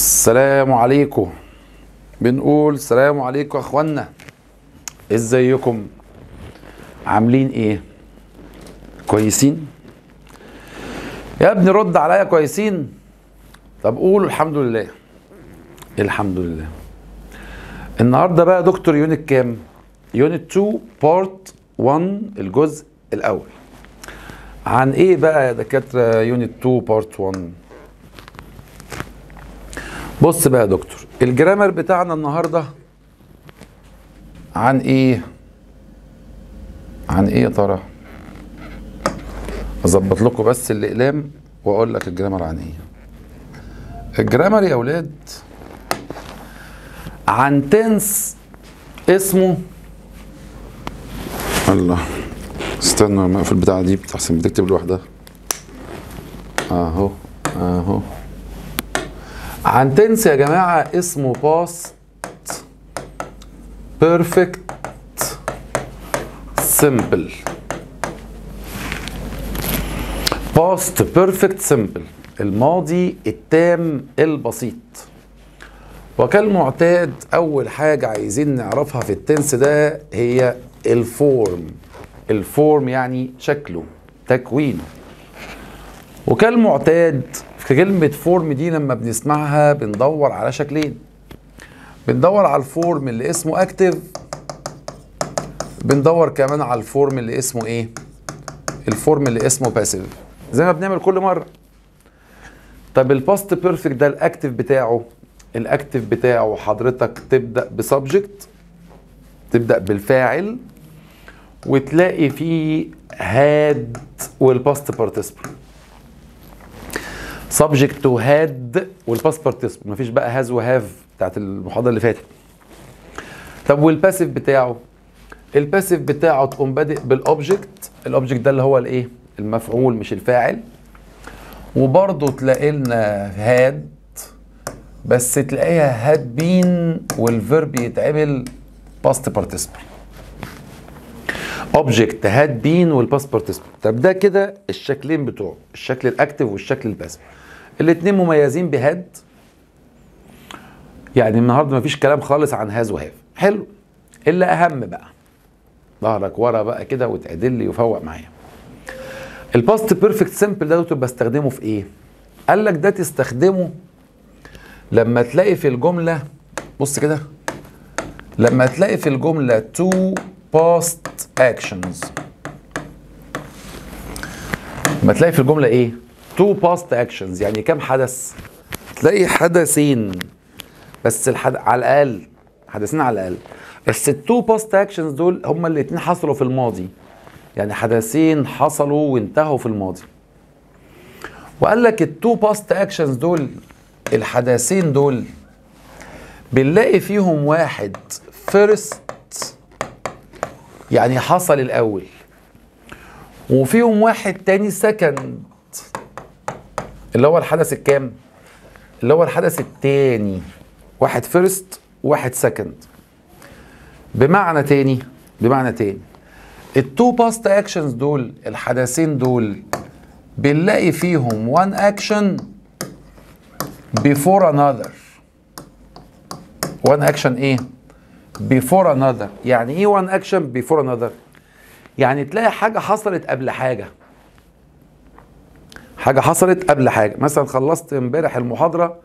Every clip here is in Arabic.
السلام عليكم. بنقول السلام عليكم يا اخوانا إزيكم؟ عاملين إيه؟ كويسين؟ يا ابني رد عليا كويسين. طب قولوا الحمد لله. الحمد لله. النهارده بقى دكتور unit كام؟ unit 2 part 1 الجزء الأول. عن إيه بقى يا دكاترة unit 2 part 1 بص بقى يا دكتور الجرامر بتاعنا النهارده عن إيه؟ عن إيه يا ترى؟ أظبط لكم بس الإقلام وأقول لك الجرامر عن إيه. الجرامر يا أولاد عن تنس اسمه الله استنى ما في البتاعة دي بتحسن بتكتب لوحدها. أهو أهو. عن tense يا جماعة اسمه past perfect simple past perfect simple الماضي التام البسيط. وكالمعتاد أول حاجة عايزين نعرفها في ال tense ده هي ال form ال form يعني شكله تكوينه. وكالمعتاد كلمة form دي لما بنسمعها بندور على شكلين. بندور على ال form اللي اسمه active بندور كمان على ال form اللي اسمه إيه؟ ال form اللي اسمه passive زي ما بنعمل كل مرة. طب ال past perfect ده ال active بتاعه؟ ال active بتاعه حضرتك تبدأ ب subject تبدأ بالفاعل وتلاقي فيه had وال past participle subject to had وال past participle مفيش بقى has و have بتاعت المحاضرة اللي فاتت. طب وال passive بتاعه؟ ال passive بتاعه تقوم بادئ بال object ال object ده اللي هو الإيه؟ المفعول مش الفاعل. وبرضه تلاقي لنا had بس تلاقيها had been وال verb يتعمل past participle object had been وال past participle طب ده كده الشكلين بتوعه الشكل ال active والشكل ال passive الاثنين مميزين ب had. يعني النهارده مفيش كلام خالص عن has و have حلو. إلا أهم بقى. ظهرك ورا بقى كده وتعدل لي وفوق معايا. ال past perfect simple ده دكتور بستخدمه في إيه؟ قال لك ده تستخدمه لما تلاقي في الجملة بص كده لما تلاقي في الجملة two past actions. لما تلاقي في الجملة إيه؟ Two past actions يعني كم حدث؟ تلاقي حدثين بس الحد... على الأقل حدثين على الأقل. بس ال two past actions دول هما الاثنين حصلوا في الماضي. يعني حدثين حصلوا وانتهوا في الماضي. وقال لك ال two past actions دول الحدثين دول بنلاقي فيهم واحد first يعني حصل الأول. وفيهم واحد تاني second اللي هو الحدث الكام؟ اللي هو الحدث التاني. واحد first وواحد second بمعنى تاني بمعنى تاني. ال two past actions دول الحدثين دول بنلاقي فيهم one action before another. one action إيه؟ before another. يعني إيه one action before another يعني تلاقي حاجة حصلت قبل حاجة. حاجة حصلت قبل حاجة. مثلا خلصت امبارح المحاضرة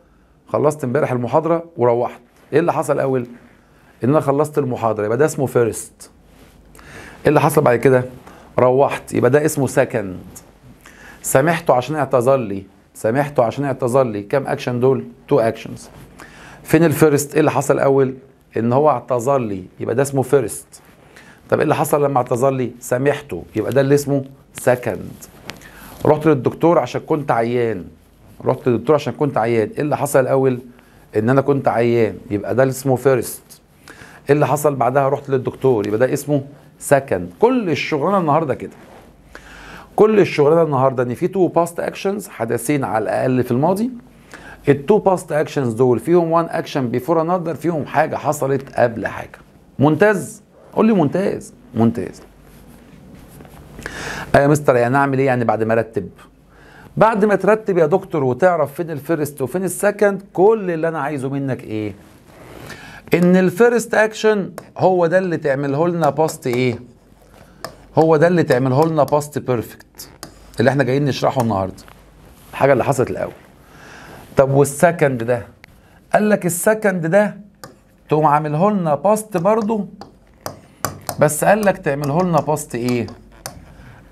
خلصت امبارح المحاضرة وروحت. إيه اللي حصل أول؟ إن أنا خلصت المحاضرة يبقى ده اسمه first إيه اللي حصل بعد كده؟ روحت يبقى ده اسمه second سامحته عشان اعتذر لي سامحته عشان اعتذر لي كام اكشن دول؟ two actions فين ال first إيه اللي حصل أول؟ إن هو اعتذر لي يبقى ده اسمه first طب إيه اللي حصل لما اعتذر لي سامحته يبقى ده اللي اسمه second رحت للدكتور عشان كنت عيان. رحت للدكتور عشان كنت عيان. إيه اللي حصل الأول؟ إن أنا كنت عيان. يبقى ده اسمه first إيه اللي حصل بعدها؟ رحت للدكتور. يبقى ده اسمه second كل الشغلانة النهارده كده. كل الشغلانة النهارده إن في two past actions حدثين على الأقل في الماضي. ال two past actions دول فيهم one action before another فيهم حاجة حصلت قبل حاجة. ممتاز؟ قول لي ممتاز. ممتاز. يا مستر يعني أعمل إيه يعني بعد ما أرتب؟ بعد ما ترتب يا دكتور وتعرف فين ال first وفين ال second كل اللي أنا عايزه منك إيه؟ إن ال first action هو ده اللي تعمله لنا past إيه؟ هو ده اللي تعمله لنا past perfect اللي إحنا جايين نشرحه النهارده. الحاجة اللي حصلت الأول. طب وال second ده؟ قال لك ال second ده تقوم عامله لنا past برضه بس قال لك تعمله لنا past إيه؟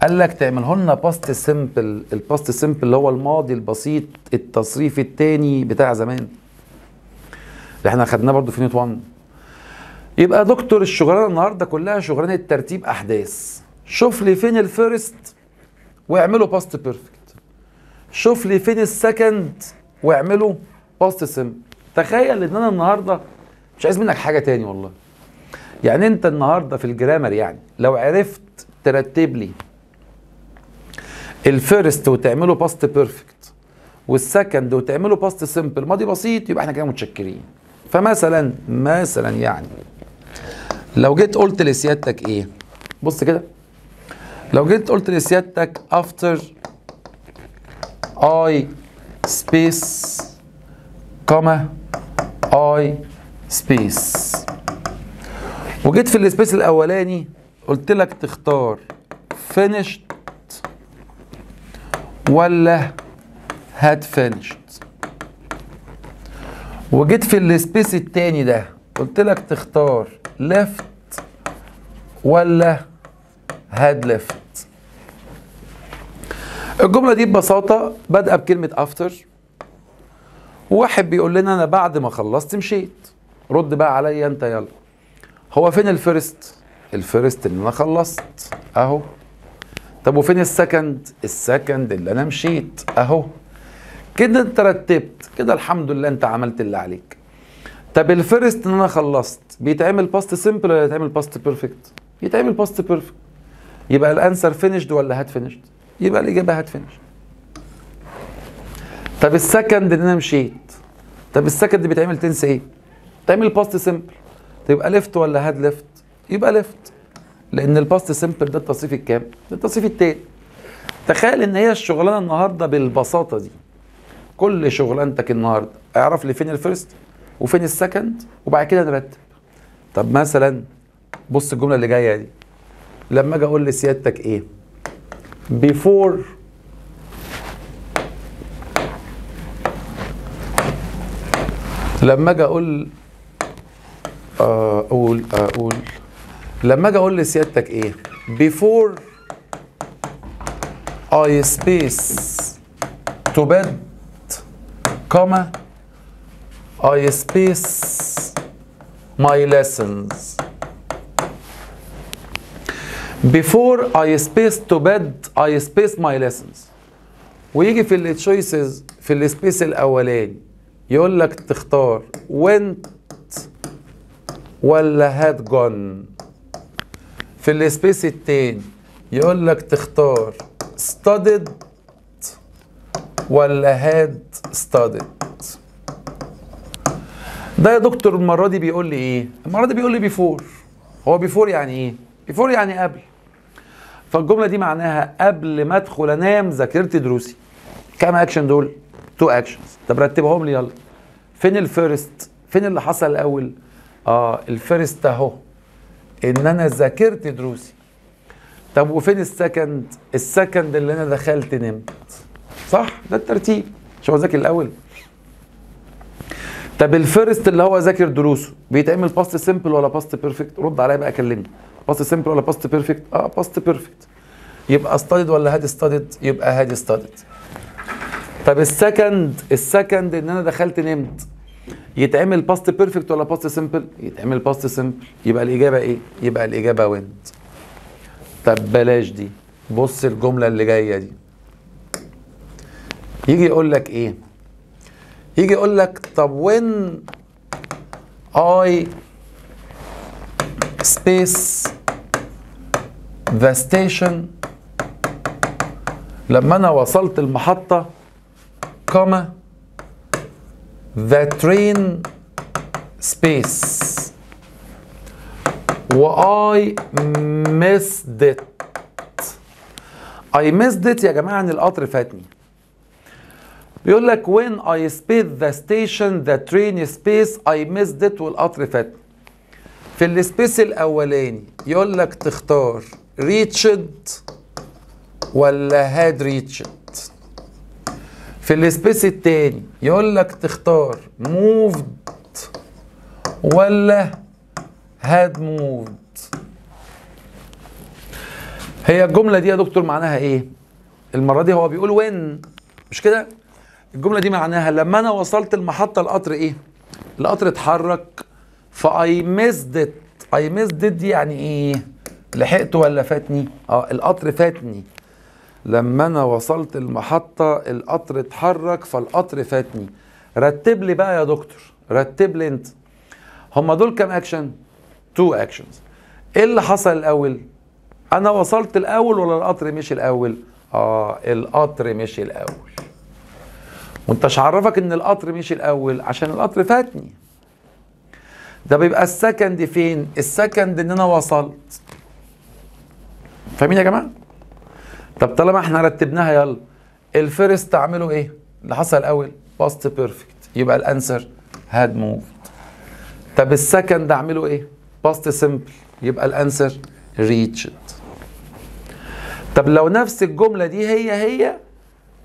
قال لك تعمله لنا past simple ال past simple اللي هو الماضي البسيط التصريف التاني بتاع زمان. اللي إحنا خدناه برضه في Unit 1 يبقى دكتور الشغلانة النهارده كلها شغلانة ترتيب أحداث. شوف لي فين ال first واعمله past perfect شوف لي فين ال second واعمله past simple تخيل إن أنا النهارده مش عايز منك حاجة تاني والله. يعني أنت النهارده في ال grammar يعني لو عرفت ترتب لي ال first وتعمله past perfect وال second وتعمله past simple ماضي بسيط يبقى إحنا كده متشكرين. فمثلا مثلا يعني لو جيت قلت لسيادتك إيه؟ بص كده. لو جيت قلت لسيادتك after I space comma I space. وجيت في ال space الأولاني قلت لك تختار finished ولا had finished. وجيت في ال space التاني ده قلت لك تختار left ولا had left. الجملة دي ببساطة بادئة بكلمة after. واحد بيقول لنا أنا بعد ما خلصت مشيت. رد بقى عليا أنت يلا. هو فين ال first؟ ال first إن أنا خلصت. أهو. طب وفين ال second؟ ال second اللي أنا مشيت. أهو. كده أنت رتبت. كده الحمد لله أنت عملت اللي عليك. طب ال first إن أنا خلصت بيتعمل past simple ولا يتعمل past perfect يتعمل past perfect يبقى ال answer finished ولا had finished يبقى الإجابة had finished طب ال second إن أنا مشيت. طب ال second بيتعمل tense إيه؟ تعمل past simple تبقى left ولا had left يبقى left لأن ال past simple ده التصريف الكام؟ التصريف التاني. تخيل إن هي الشغلانة النهارده بالبساطة دي. كل شغلانتك النهارده اعرف لي فين ال first وفين السكند وبعد كده نرتب. طب مثلا بص الجملة اللي جاية دي. لما أجي أقول لسيادتك إيه؟ Before لما أجي أقول آه، أقول أقول لما أجي أقول لسيادتك إيه before I space to bed comma I space my lessons before I space to bed I space my lessons ويجي في ال choices في ال space الاولاني يقول لك تختار went ولا had gone في ال space التاني يقول لك تختار studied ولا had studied ده يا دكتور المرة دي بيقول لي إيه؟ المرة دي بيقول لي before هو before يعني إيه؟ before يعني قبل فالجملة دي معناها قبل ما أدخل أنام ذاكرت دروسي كام اكشن دول؟ two actions طب رتبهم لي يلا فين ال first؟ فين اللي حصل الأول؟ آه ال first أهو إن أنا ذاكرت دروسي. طب وفين ال second؟ ال second اللي أنا دخلت نمت. صح؟ ده الترتيب. مش هو ذاكر الأول. طب ال first اللي هو ذاكر دروسه بيتعمل past simple ولا past perfect رد عليا بقى كلمني. past simple ولا past perfect آه past perfect يبقى studied ولا had studied يبقى had studied طب ال second ال second إن أنا دخلت نمت. يتعمل past perfect ولا past simple يتعمل past simple يبقى الإجابة إيه؟ يبقى الإجابة went طب بلاش دي. بص الجملة اللي جاية دي. يجي يقول لك إيه؟ يجي يقول لك طب when I space the station لما أنا وصلت المحطة كما the train space. و I missed it? I missed it يا جماعة ان القطر فاتني. بيقول لك when I spaced the station the train space I missed it والقطر فاتني. في السبيس الأولاني يقول لك تختار ريتشد ولا had reached في ال space التاني يقول لك تختار moved ولا had moved هي الجملة دي يا دكتور معناها إيه؟ المرة دي هو بيقول when مش كده؟ الجملة دي معناها لما أنا وصلت المحطة القطر إيه؟ القطر اتحرك ف I missed it I missed دي يعني إيه؟ لحقته ولا فاتني؟ آه القطر فاتني. لما أنا وصلت المحطة القطر اتحرك فالقطر فاتني. رتب لي بقى يا دكتور رتب لي أنت. هما دول كام action two actions إيه اللي حصل الأول؟ أنا وصلت الأول ولا القطر مشي الأول؟ آه القطر مشي الأول. وانت عرفك إن القطر مشي الأول؟ عشان القطر فاتني. ده بيبقى ال second فين؟ ال second إن أنا وصلت. فاهمين يا جماعة؟ طب طالما إحنا رتبناها يلا. ال first اعمله إيه؟ اللي حصل الأول past perfect يبقى ال answer had moved طب ال second اعمله إيه؟ past simple يبقى ال answer reached طب لو نفس الجملة دي هي هي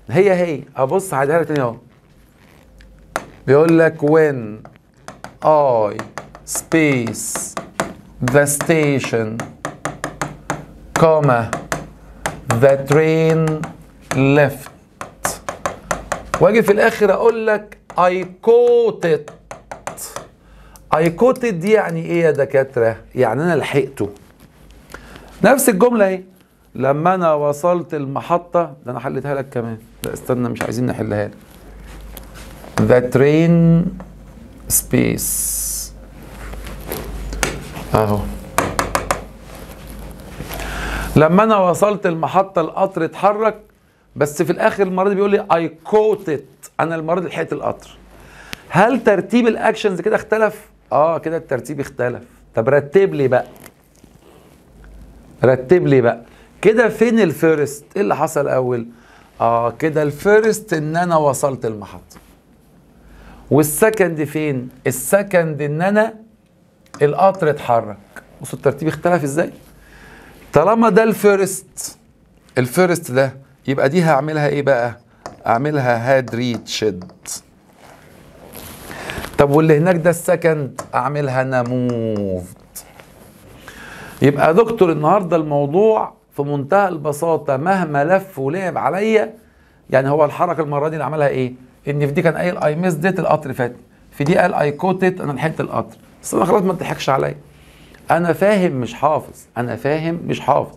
هي هي. أبص لك تاني أهو. بيقول لك when I space the station comma the train left. واجي في الآخر أقول لك I quoted I quoted دي يعني إيه يا دكاترة؟ يعني أنا لحقته. نفس الجملة أهي. لما أنا وصلت المحطة ده أنا حلتها لك كمان. لا استنى مش عايزين نحلها لك. The train space. أهو. لما أنا وصلت المحطة القطر اتحرك بس في الآخر المره دي بيقول لي I caught it أنا المره دي لحقت القطر. هل ترتيب ال actions كده اختلف؟ آه كده الترتيب اختلف. طب رتب لي بقى. رتب لي بقى. كده فين ال first؟ إيه اللي حصل أول؟ آه كده ال first إن أنا وصلت المحطة. وال second فين؟ ال second إن أنا القطر اتحرك. بصوا الترتيب اختلف إزاي؟ طالما ده ال first ال first ده يبقى دي هعملها إيه بقى؟ اعملها had reached طب واللي هناك ده ال second اعملها moved يبقى دكتور النهارده الموضوع في منتهى البساطة مهما لف ولعب عليا يعني هو الحركة المرة دي اللي عملها إيه؟ إن في دي كان قايل I missed it القطر فاتني في دي قال I caught it أنا لحقت القطر. بس أنا خلاص ما تضحكش عليا. أنا فاهم مش حافظ. أنا فاهم مش حافظ.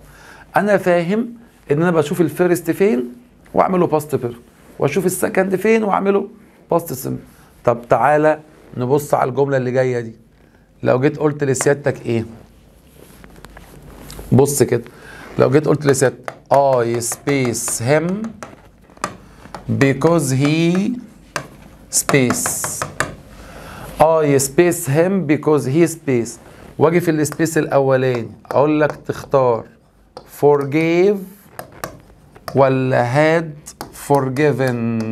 أنا فاهم إن أنا بشوف ال first فين وأعمله past per وأشوف ال second فين وأعمله past sim طب تعالى نبص على الجملة اللي جاية دي. لو جيت قلت لسيادتك إيه؟ بص كده. لو جيت قلت لسيادتك I space him because he space. I space him because he space. واجي في السبيس الأولاني أقول لك تختار forgave ولا had forgiven.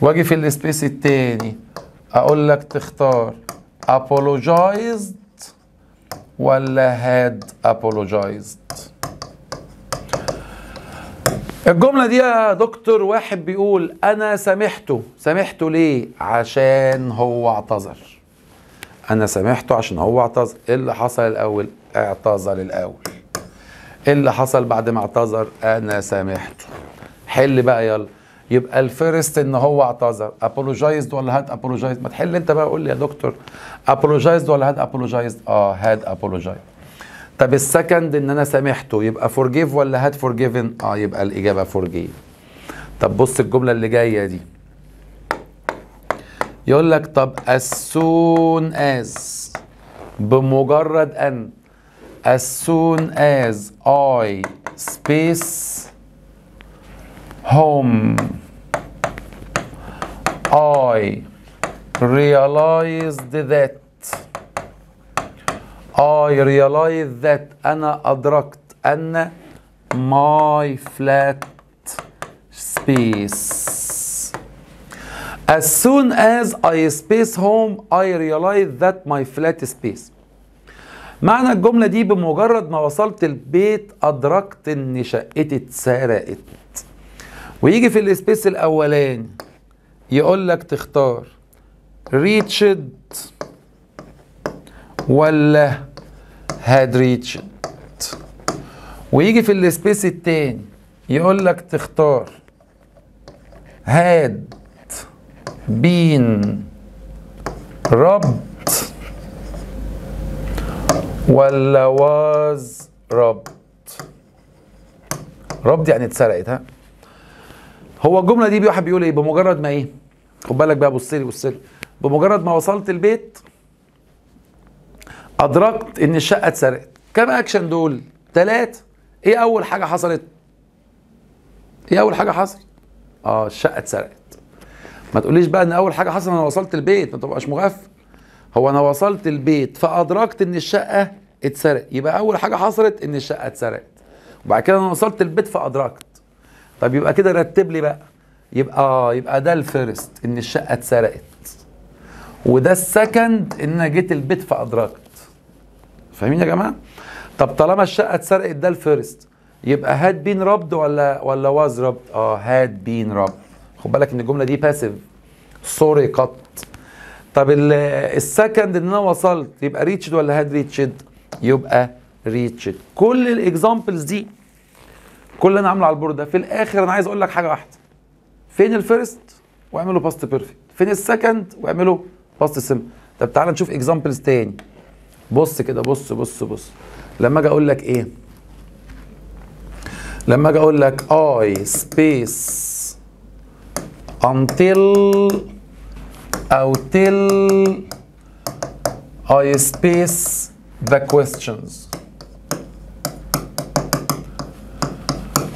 واجي في السبيس التاني أقول لك تختار apologized ولا had apologized. الجملة دي يا دكتور واحد بيقول أنا سامحته سامحته ليه؟ عشان هو اعتذر. أنا سامحته عشان هو اعتذر. إيه اللي حصل الأول؟ اعتذر الأول. إيه اللي حصل بعد ما اعتذر؟ أنا سامحته. حل بقى يلا. يبقى ال first إن هو اعتذر. Apologized ولا had apologized ما تحل أنت بقى قول لي يا دكتور. Apologized ولا had apologized آه had apologized. طب ال second إن أنا سامحته يبقى forgave ولا had forgiven آه يبقى الإجابة forgave. طب بص الجملة اللي جاية دي. يقول لك طب as soon as بمجرد ان as soon as I space home I realized that I realized that أنا أدركت أن my flat space As soon as I space home I realized that my flat space. معنى الجملة دي بمجرد ما وصلت البيت أدركت إن شقتي اتسرقت. ويجي في ال space الأولاني يقول لك تختار reached ولا had reached. ويجي في ال space التاني يقول لك تختار هاد بين ربط ولا واز ربط؟ ربط يعني اتسرقت ها؟ هو الجملة دي واحد بيقول إيه؟ بمجرد ما إيه؟ خد بالك بقى بص لي بص لي. بمجرد ما وصلت البيت أدركت إن الشقة اتسرقت. كام اكشن دول؟ ثلاثة إيه أول حاجة حصلت؟ إيه أول حاجة حصلت آه الشقة اتسرقت. ما تقوليش بقى إن أول حاجة حصلت أنا وصلت البيت ما تبقاش مغفل. هو أنا وصلت البيت فأدركت إن الشقة اتسرق يبقى أول حاجة حصلت إن الشقة اتسرقت. وبعد كده أنا وصلت البيت فأدركت. طب يبقى كده رتب لي بقى. يبقى آه يبقى ده ال first إن الشقة اتسرقت. وده ال second إن أنا جيت البيت فأدركت. فاهمين يا جماعة؟ طب طالما الشقة اتسرقت ده ال first. يبقى had been robbed ولا ولا was robbed آه had been robbed خد بالك إن الجملة دي passive سرقت طب ال second إن أنا وصلت يبقى reached ولا had reached يبقى reached كل ال examples دي كل اللي أنا عامله على ال board ده في الآخر أنا عايز أقول لك حاجة واحدة. فين ال first واعمله past perfect فين ال second واعمله past sim طب تعالى نشوف examples تاني. بص كده بص بص بص. لما أجي أقول لك إيه؟ لما أجي أقول لك I space until أو till I space the questions.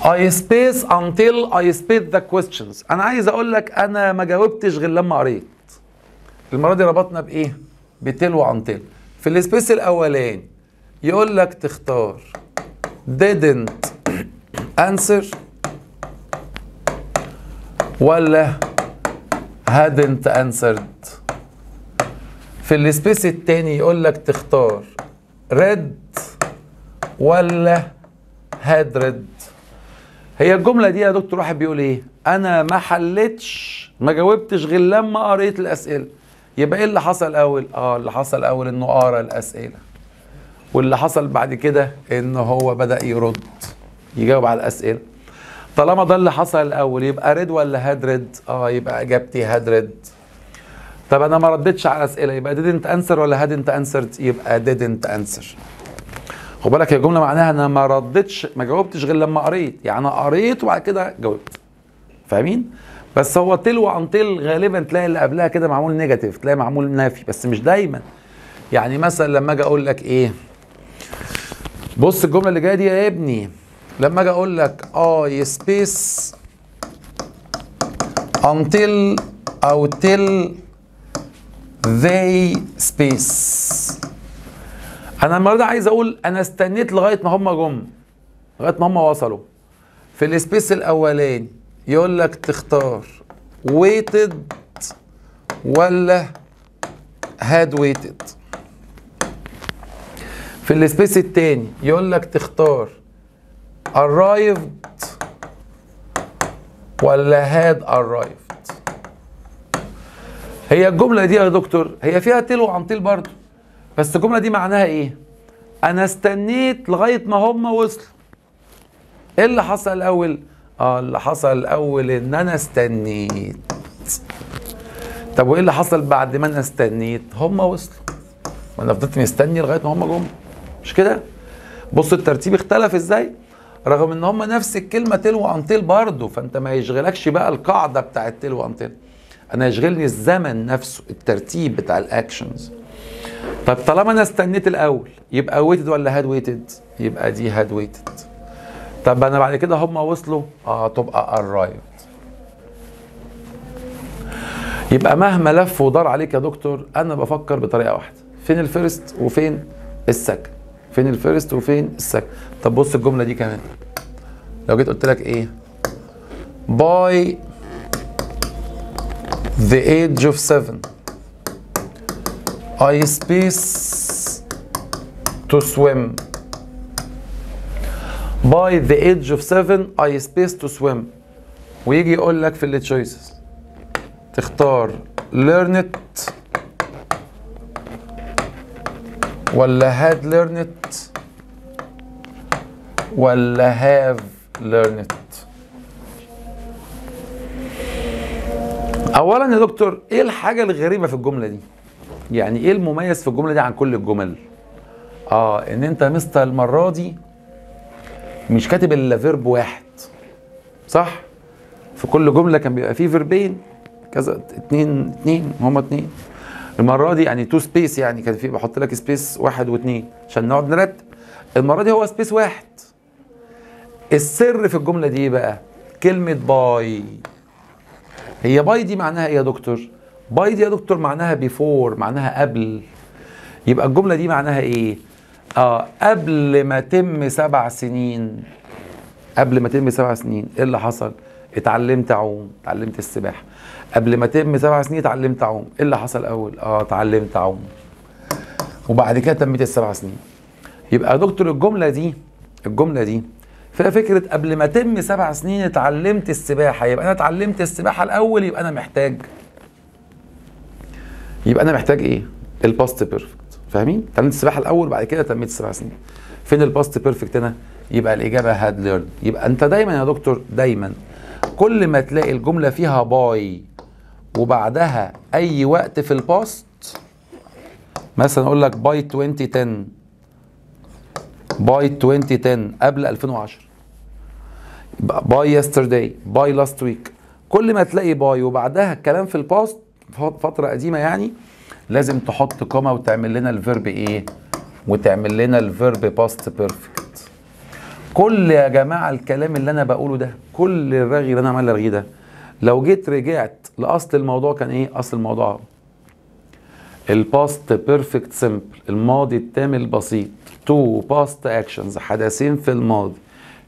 I space until I space the questions. أنا عايز أقول لك أنا ما جاوبتش غير لما قريت. المرة دي ربطنا بإيه؟ ب till و until في ال space الأولاني يقول لك تختار. Didn't answer. ولا hadn't answered. في ال space التاني يقول لك تختار. read ولا had read. هي الجملة دي يا دكتور واحد بيقول إيه؟ أنا ما حلتش ما جاوبتش غير لما قريت الأسئلة. يبقى إيه اللي حصل الأول آه اللي حصل الأول إنه قرأ الأسئلة. واللي حصل بعد كده ان هو بدأ يرد يجاوب على الأسئلة. طالما ده اللي حصل الأول يبقى read ولا had read؟ آه يبقى إجابتي had read. طب أنا ما ردتش على أسئلة يبقى didn't answer ولا hadn't answered يبقى didn't answer. خد بالك هي الجمله معناها أنا ما ردتش ما جاوبتش غير لما قريت. يعني أنا قريت وبعد كده جاوبت. فاهمين؟ بس هو till و until غالبا تلاقي اللي قبلها كده معمول negative تلاقي معمول نافي بس مش دايما. يعني مثلا لما أجي أقول لك إيه؟ بص الجملة اللي جاية دي يا ابني لما أجي أقول لك I space until أو till they space. أنا النهارده عايز أقول أنا استنيت لغاية ما هم جم لغاية ما هم وصلوا. في ال space الاولاني يقول لك تختار waited ولا had waited في ال space التاني يقول لك تختار arrived ولا had arrived هي الجملة دي يا دكتور هي فيها تلو عن تل برضه بس الجملة دي معناها إيه؟ أنا استنيت لغاية ما هم وصلوا. إيه اللي حصل الأول؟ آه اللي حصل الأول إن أنا استنيت. طب وإيه اللي حصل بعد ما أنا استنيت؟ هم وصلوا. ما أنا فضلت مستني لغاية ما هم جم. مش كده؟ بص الترتيب اختلف إزاي؟ رغم إن هم نفس الكلمة till و till برضه فأنت ما يشغلكش بقى القاعدة بتاعت till و until. أنا يشغلني الزمن نفسه الترتيب بتاع ال actions. طب طالما أنا استنيت الأول يبقى waited ولا had waited يبقى دي had waited طب أنا بعد كده هم وصلوا؟ آه تبقى arrived. يبقى مهما لف ودار عليك يا دكتور أنا بفكر بطريقة واحدة. فين الفيرست وفين السكند فين الفيرست وفين السكند طب بص الجمله دي كمان لو جيت قلت لك إيه by the age of seven I space to swim by the age of seven I space to swim ويجي يقول لك في ال choices تختار learn it ولا had learn it ولا have learn it. اولا يا دكتور إيه الحاجة الغريبة في الجملة دي؟ يعني إيه المميز في الجملة دي عن كل الجمل؟ آه إن أنت مستر المرة دي مش كاتب إلا فيرب واحد صح؟ في كل جملة كان بيبقى فيه verb ين كذا اتنين اتنين هما اتنين. المرة دي يعني two space يعني كان في بحط لك space واحد واثنين عشان نقعد نرتب. المرة دي هو space واحد. السر في الجملة دي بقى كلمة by. هي by دي معناها إيه يا دكتور؟ by دي يا دكتور معناها before معناها قبل. يبقى الجملة دي معناها إيه؟ آه قبل ما تم سبع سنين. قبل ما تم سبع سنين إيه اللي حصل؟ اتعلمت أعوم اتعلمت السباحة. قبل ما تم سبع سنين اتعلمت أعوم. إيه اللي حصل أول؟ آه اتعلمت أعوم. وبعد كده تمت السبع سنين. يبقى يا دكتور الجملة دي الجملة دي فيها فكره قبل ما تم سبع سنين اتعلمت السباحة يبقى أنا اتعلمت السباحة الأول يبقى أنا محتاج. يبقى أنا محتاج إيه؟ ال past perfect فاهمين؟ اتعلمت السباحة الأول بعد كده تميت السبع سنين. فين ال past perfect هنا؟ يبقى الإجابة had learned يبقى أنت دايما يا دكتور دايما. كل ما تلاقي الجملة فيها by وبعدها أي وقت في ال past مثلا أقول لك by 2010 by 2010 قبل 2010 by yesterday by last week كل ما تلاقي by وبعدها الكلام في ال past فترة قديمة يعني لازم تحط comma وتعمل لنا ال verb إيه وتعمل لنا ال verb past perfect كل يا جماعة الكلام اللي أنا بقوله ده كل الرغي اللي أنا عمال أرغيه ده لو جيت رجعت لأصل الموضوع كان إيه؟ أصل الموضوع. ال past perfect simple الماضي التام البسيط. two past actions حدثين في الماضي.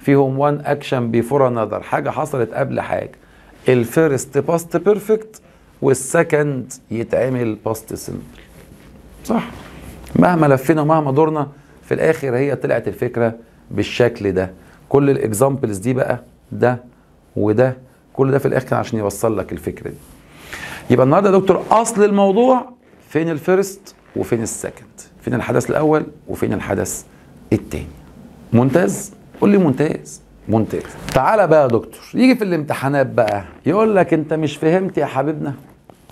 فيهم one action before another حاجة حصلت قبل حاجة. ال first past perfect وال second يتعمل past simple صح؟ مهما لفينا ومهما دورنا في الآخر هي طلعت الفكرة بالشكل ده. كل ال examples دي بقى ده وده. كل ده في الآخر عشان يوصل لك الفكرة دي. يبقى النهارده يا دكتور أصل الموضوع فين ال first وفين ال second فين الحدث الأول وفين الحدث الثاني ممتاز؟ قول لي ممتاز. ممتاز. تعالى بقى يا دكتور. يجي في الامتحانات بقى. يقول لك انت مش فهمت يا حبيبنا.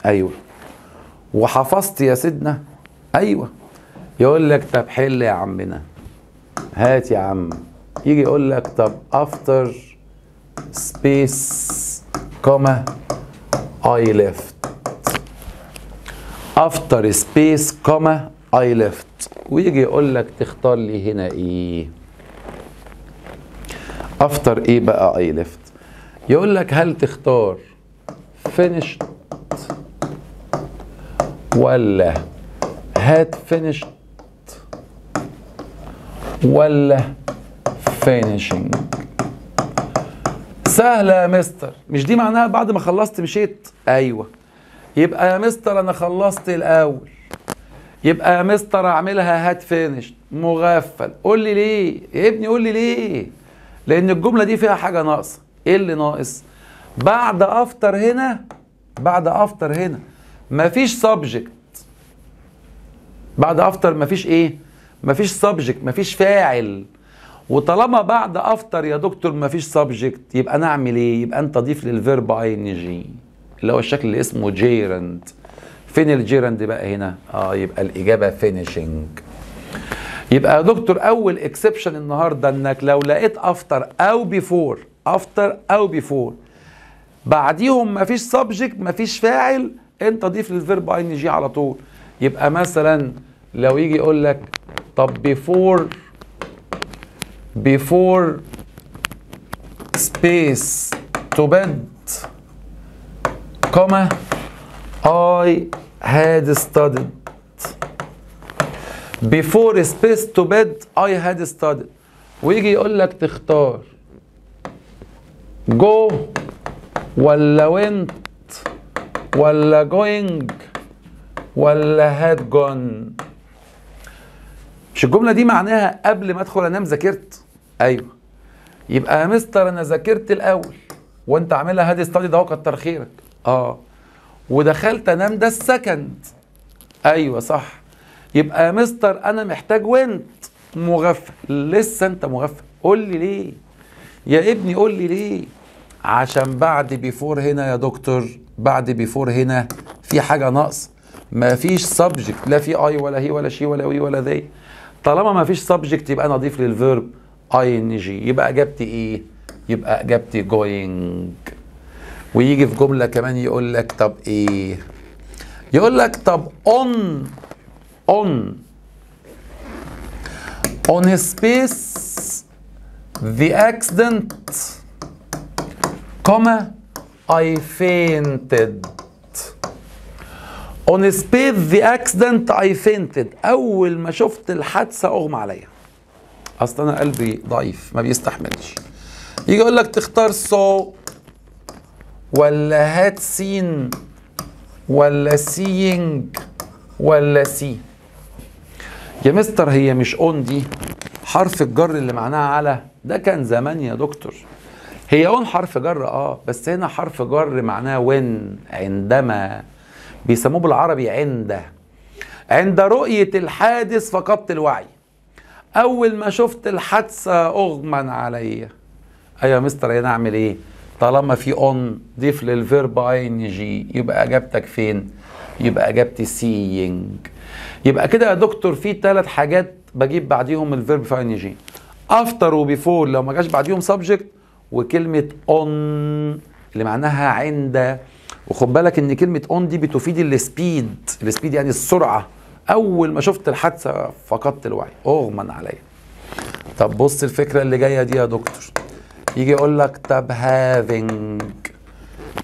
أيوه. وحفظت يا سيدنا. أيوه. يقول لك طب حل يا عمنا. هات يا عم. يجي يقول لك طب after space comma I left after space comma I left ويجي يقول لك تختار لي هنا إيه after إيه بقى I left يقول لك هل تختار finished ولا had finished ولا finishing سهلة يا مستر. مش دي معناها بعد ما خلصت مشيت؟ أيوه. يبقى يا مستر أنا خلصت الأول. يبقى يا مستر اعملها had finished مغفل. قول لي ليه؟ يا ابني قول لي ليه؟ لأن الجملة دي فيها حاجة ناقصة. إيه اللي ناقص؟ بعد after هنا بعد after هنا. مفيش subject بعد after مفيش إيه؟ مفيش subject مفيش فاعل. وطالما بعد after يا دكتور مفيش subject يبقى أنا أعمل إيه؟ يبقى أنت ضيف لل verb ing اللي هو الشكل اللي اسمه gerund فين ال gerund بقى هنا؟ آه يبقى الإجابة finishing يبقى يا دكتور أول exception النهارده إنك لو لقيت after أو before after أو before بعديهم مفيش subject مفيش فاعل أنت ضيف لل verb ing على طول. يبقى مثلا لو يجي يقول لك طب before before space to bed comma I had studied. Before space to bed I had studied. ويجي يقول لك تختار. Go ولا went ولا going ولا had gone. مش الجملة دي معناها قبل ما أدخل أنام ذاكرت؟ أيوه. يبقى يا مستر أنا ذاكرت الأول. وأنت عاملها had studied ده كتر خيرك. آه. ودخلت انام ده ال second. أيوه صح. يبقى يا مستر أنا محتاج وانت مغفل. لسه أنت مغفل. قول لي ليه؟ يا ابني قول لي ليه؟ عشان بعد before هنا يا دكتور. بعد before هنا في حاجة ناقص. ما فيش subject لا في I ولا he ولا she ولا we ولا they طالما ما فيش subject يبقى أنا أضيف لل verb ing يبقى إجابتي إيه؟ يبقى إجابتي جوينج ويجي في جملة كمان يقول لك طب إيه؟ يقول لك طب on on on space the accident comma I fainted. On space the accident I fainted. أول ما شفت الحادثة أغمى عليا. أصل أنا قلبي ضعيف ما بيستحملش. يجي يقول لك تختار saw ولا had seen ولا seeing ولا see. يا مستر هي مش on دي حرف الجر اللي معناها على ده كان زمان يا دكتور. هي on حرف جر آه بس هنا حرف جر معناه when؟ عندما. بيسموه بالعربي عند عند رؤية الحادث فقدت الوعي. أول ما شفت الحادثة أغمى عليا أيوه يا مستر أنا أعمل إيه؟ طالما في on ضيف لل verb ing يبقى إجابتك فين؟ يبقى إجابتي seeing يبقى كده يا دكتور في ثلاث حاجات بجيب بعديهم ال verb ing after و before لو ما جاش بعديهم subject وكلمة on اللي معناها عند. وخد بالك إن كلمة on دي بتفيد ال speed ال speed يعني السرعة. أول ما شفت الحادثة فقدت الوعي. أغمى عليا. طب بص الفكرة اللي جاية دي يا دكتور. يجي يقول لك طب having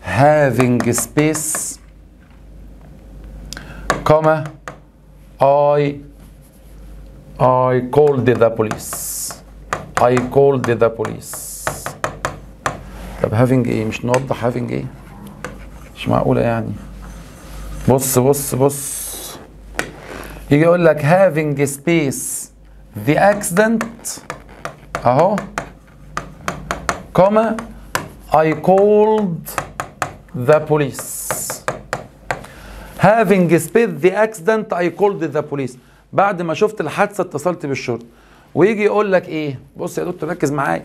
having space comma I I called the police I called the police طب having إيه مش نوضح having إيه مش معقولة يعني بص بص بص يجي يقول لك having space the accident اهو comma I called the police. Having sped the accident I called the police. بعد ما شفت الحادثة اتصلت بالشرطة. ويجي يقول لك إيه؟ بص يا دكتور ركز معايا.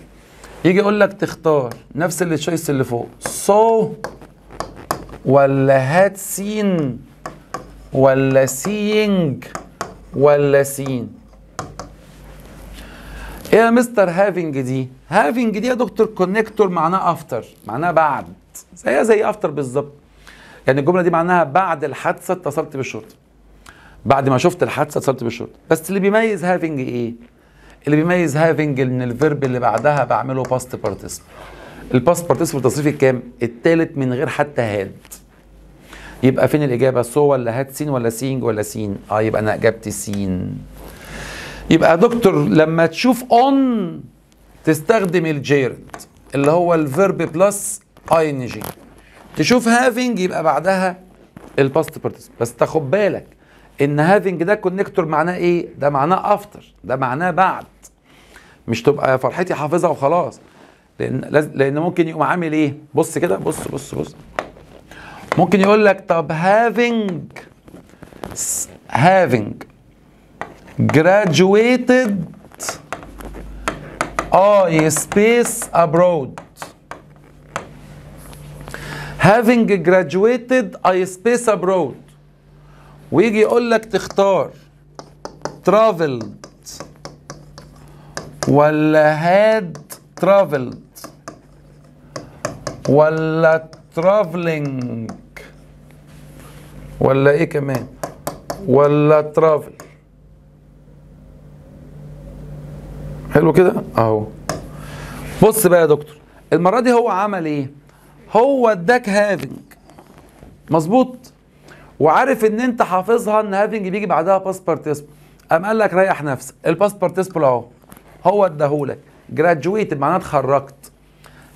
يجي يقول لك تختار نفس اللي ال choice اللي فوق. saw ولا had seen ولا seeing ولا seen إيه يا مستر having دي having دي يا دكتور connector معناه after معناه بعد. زيها زي after بالظبط. يعني الجملة دي معناها بعد الحادثة اتصلت بالشرطة. بعد ما شفت الحادثة اتصلت بالشرطة. بس اللي بيميز having إيه؟ اللي بيميز having إن ال verb اللي بعدها بعمله past participle ال past participle التصريف الكام التالت من غير حتى had يبقى فين الإجابة؟ saw ولا had seen ولا seeing ولا seen آه يبقى أنا إجابتي seen يبقى يا دكتور لما تشوف on تستخدم الجيرد اللي هو ال verb plus ing. تشوف having يبقى بعدها ال past participle بس تاخد بالك إن having ده connector معناه إيه؟ ده معناه after ده معناه بعد. مش تبقى فرحتي حافظها وخلاص. لأن لأن ممكن يقوم عامل إيه؟ بص كده بص بص بص. ممكن يقول لك طب having having graduated I space abroad having graduated I space abroad ويجي يقول لك تختار traveled ولا had traveled ولا traveling ولا إيه كمان ولا travel حلو كده؟ اهو. بص بقى يا دكتور المرة دي هو عمل إيه؟ هو اداك having. مظبوط؟ وعارف ان انت حافظها ان having بيجي بعدها past participle قام قال لك ريح نفسك. ال past participle اهو هو اداهولك graduated معناها اتخرجت.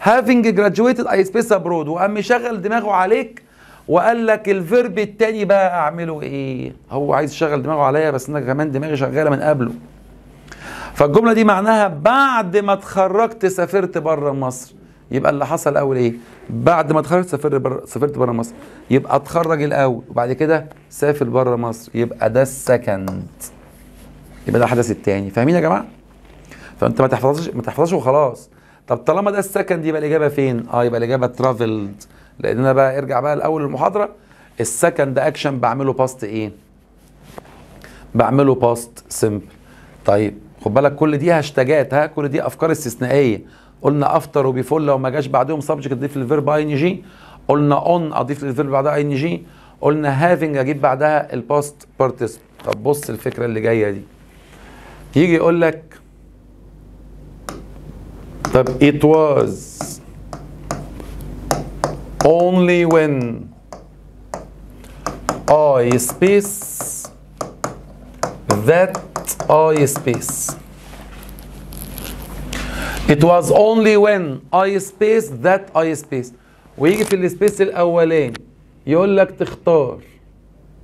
having graduated I space abroad. وقام مشغل دماغه عليك وقال لك ال verb التاني بقى اعمله إيه؟ هو عايز يشغل دماغه عليا بس أنا كمان دماغي شغالة من قبله. فالجملة دي معناها بعد ما اتخرجت سافرت بره مصر. يبقى اللي حصل أول إيه؟ بعد ما اتخرجت سافرت بره سافرت بره مصر. يبقى اتخرج الأول وبعد كده سافر بره مصر. يبقى ده ال second. يبقى ده الحدث الثاني فاهمين يا جماعة؟ فأنت ما تحفظش ما تحفظش وخلاص. طب طالما ده ال second يبقى الإجابة فين؟ آه يبقى الإجابة travelled لأن أنا بقى ارجع بقى لاول المحاضرة. ال second action بعمله past إيه؟ بعمله past simple طيب خد بالك كل دي هاشتاجات ها؟ كل دي أفكار استثنائية. قلنا after و before لو ما جاش بعدهم subject أضيف لل verb ing قلنا on أضيف لل verb بعدها ing قلنا having أجيب بعدها ال past participle طب بص الفكرة اللي جاية دي. يجي يقول لك طب it was only when I space that I space. It was only when I space that I space. ويجي في ال space الاولاني يقول لك تختار.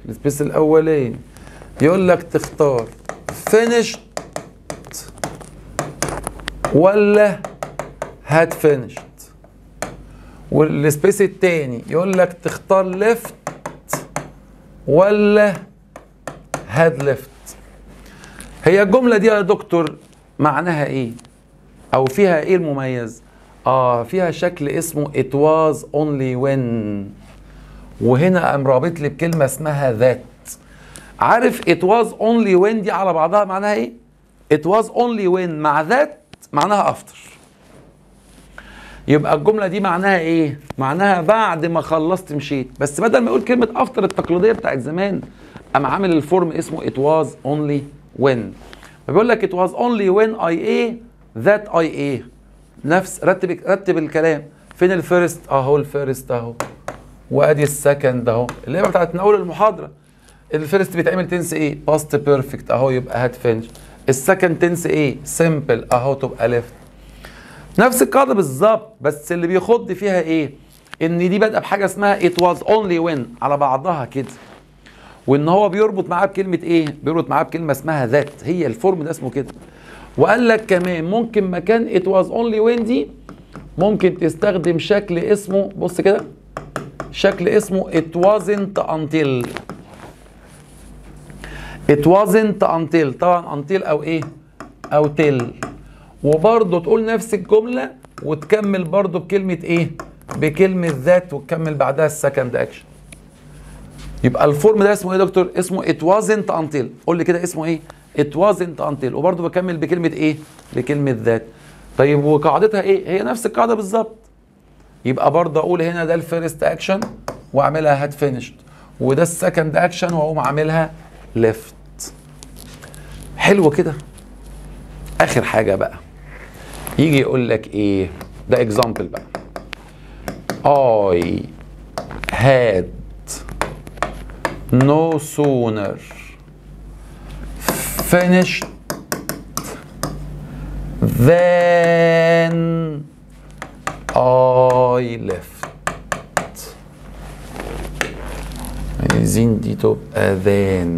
ال space الاولاني يقول لك تختار. Finished ولا had finished والسبيس التاني يقول لك تختار left ولا had left هي الجملة دي يا دكتور معناها إيه؟ أو فيها إيه المميز؟ آه فيها شكل اسمه it was only when. وهنا قام رابط لي بكلمة اسمها that. عارف it was only when دي على بعضها معناها إيه؟ it was only when. مع that معناها after. يبقى الجملة دي معناها إيه؟ معناها بعد ما خلصت مشيت. بس بدل ما يقول كلمة after التقليدية بتاعت زمان قام عامل ال form اسمه it was only when. فبيقول لك it was only when I a that I a. نفس رتب رتب الكلام. فين ال first اهو ال first اهو. وادي ال second اهو. اللي هي بتاعت من أول المحاضرة. ال first بيتعمل tense إيه past perfect اهو يبقى had finish ال second tense إيه simple اهو تبقى left نفس القاعدة بالظبط بس اللي بيخض فيها إيه؟ إن دي بادئه بحاجة اسمها it was only when على بعضها كده. وإن هو بيربط معاه بكلمة إيه؟ بيربط معاه بكلمة اسمها that. هي ال form ده اسمه كده. وقال لك كمان ممكن مكان it was only when دي ممكن تستخدم شكل اسمه بص كده شكل اسمه it wasn't until. It wasn't until. طبعا until أو إيه؟ أو till. وبرضه تقول نفس الجملة وتكمل برضه بكلمة إيه؟ بكلمة that وتكمل بعدها ال second action يبقى ال form ده اسمه إيه يا دكتور؟ اسمه it wasn't until. قول لي كده اسمه إيه؟ it wasn't until. وبرضه بكمل بكلمة إيه؟ بكلمة that. طيب وقاعدتها إيه؟ هي نفس القاعدة بالظبط. يبقى برضه أقول هنا ده ال first action واعملها had finished وده ال second action واقوم عاملها left حلو كده. آخر حاجة بقى. يجي يقول لك إيه؟ ده example بقى. I had no sooner finished than I left عايزين دي تبقى then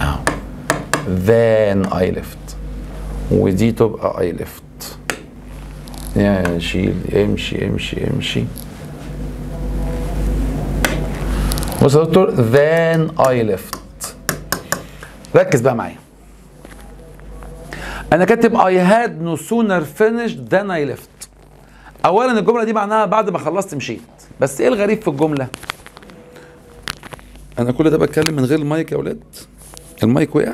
اهو then I left ودي تبقى I left يعني شيل امشي امشي امشي بص يا دكتور then I left. ركز بقى معايا. أنا كاتب I had no sooner finished than I left. اولا الجملة دي معناها بعد ما خلصت مشيت. بس إيه الغريب في الجملة؟ أنا كل ده بتكلم من غير المايك يا ولاد؟ المايك وقع؟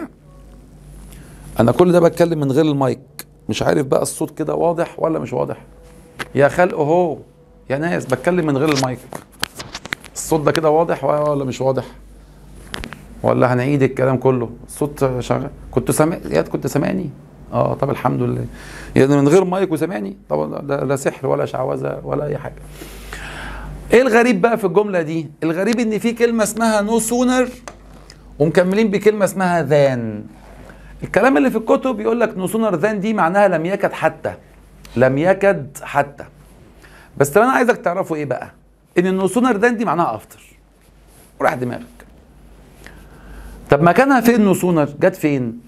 أنا كل ده بتكلم من غير المايك. مش عارف بقى الصوت كده واضح ولا مش واضح. يا خلق اهو يا ناس بتكلم من غير المايك. الصوت ده كده واضح ولا مش واضح؟ ولا هنعيد الكلام كله؟ الصوت شغال. كنت سامع يا كنت سامعني. آه طب الحمد لله. يعني من غير مايك وسامعني؟ ده لا سحر ولا شعوذة ولا أي حاجة. إيه الغريب بقى في الجملة دي؟ الغريب إن في كلمة اسمها no sooner ومكملين بكلمة اسمها than الكلام اللي في الكتب يقول لك no sooner than دي معناها لم يكد حتى. لم يكد حتى. بس طب أنا عايزك تعرفوا إيه بقى؟ إن ال no sooner than دي معناها after وراح دماغك. طب مكانها فين no sooner جت فين؟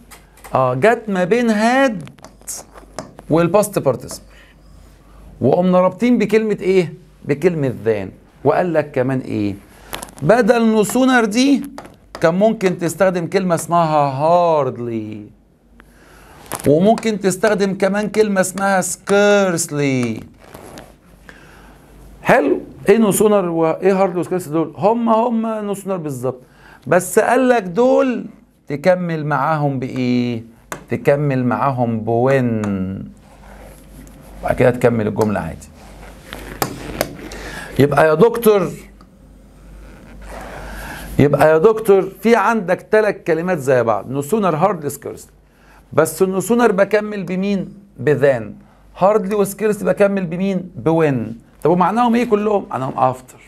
آه جت ما بين had وال past participle وقمنا رابطين بكلمة إيه؟ بكلمة than. وقال لك كمان إيه؟ بدل no sooner دي كان ممكن تستخدم كلمة اسمها hardly وممكن تستخدم كمان كلمة اسمها scarcely حلو. إيه no sooner وايه hardly و scarcely دول؟ هم هم no sooner بالظبط. بس قال لك دول تكمل معاهم بإيه؟ تكمل معاهم ب when. بعد كده تكمل الجملة عادي. يبقى يا دكتور يبقى يا دكتور في عندك ثلاث كلمات زي بعض. no hard scarce بس ال no sooner بكمل بمين؟ ب than. hardly و scarce بكمل بمين؟ ب when. طب ومعناهم إيه كلهم؟ معناهم after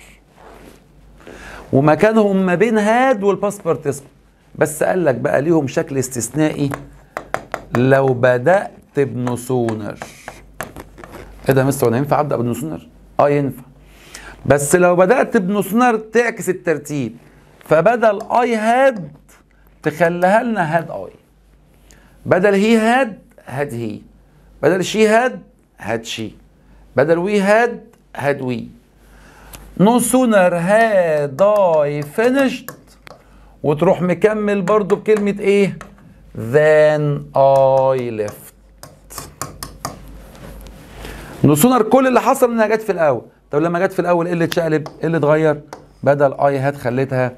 ومكانهم ما بين had وال past participle بس قال لك بقى ليهم شكل استثنائي لو بدأت ب no sooner. إيه ده يا مستر؟ أنا ينفع أبدأ ب no sooner؟ آه ينفع. بس لو بدأت ب no sooner تعكس الترتيب. فبدل I had تخليها لنا had I بدل he had had he بدل she had had she بدل we had had we no sooner had I finished وتروح مكمل برضو بكلمة إيه؟ Than I left. no sooner كل اللي حصل انها جت في الأول. طب لما جت في الأول إيه اللي اتشقلب؟ إيه اللي اتغير؟ بدل I had خليتها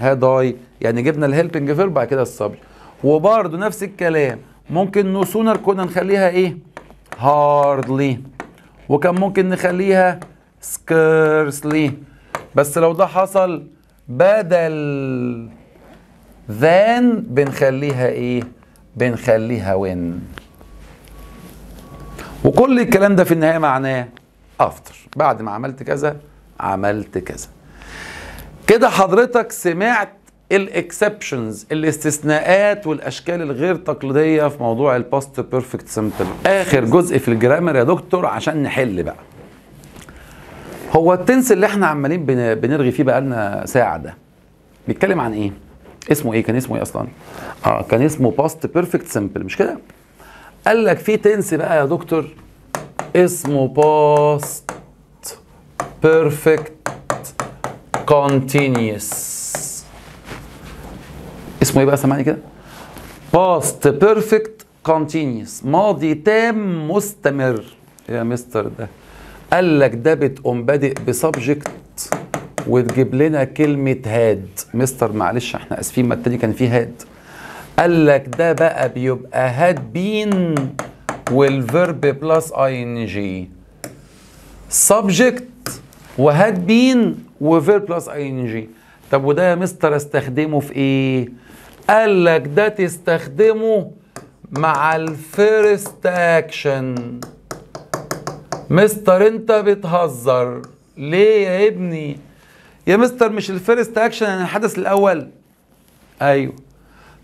had I يعني جبنا ال helping verb بعد كده ال subject وبرده نفس الكلام. ممكن no sooner كنا نخليها إيه؟ hardly وكان ممكن نخليها scarcely بس لو ده حصل بدل than بنخليها إيه؟ بنخليها when وكل الكلام ده في النهاية معناه after بعد ما عملت كذا عملت كذا. كده حضرتك سمعت ال exceptions الاستثناءات والأشكال الغير تقليدية في موضوع ال past perfect simple آخر جزء في ال grammar يا دكتور عشان نحل بقى. هو ال tense اللي إحنا عمالين بن- بنرغي فيه بقالنا ساعة ده. بيتكلم عن إيه؟ اسمه إيه؟ كان اسمه إيه أصلا؟ آه كان اسمه past perfect simple مش كده؟ قال لك في tense بقى يا دكتور اسمه past perfect continuous. اسمه إيه بقى؟ سامعني كده. Past perfect continuous. ماضي تام مستمر. يا مستر ده. قال لك ده بتقوم بادئ ب subject وتجيب لنا كلمة had مستر معلش إحنا آسفين ما التاني كان فيه had قال لك ده بقى بيبقى had been وال verb plus ing subject و had been و verb plus ing طب وده يا مستر أستخدمه في إيه؟ قال لك ده تستخدمه مع ال first action مستر انت بتهزر. ليه يا ابني؟ يا مستر مش ال first action يعني الحدث الأول. أيوه.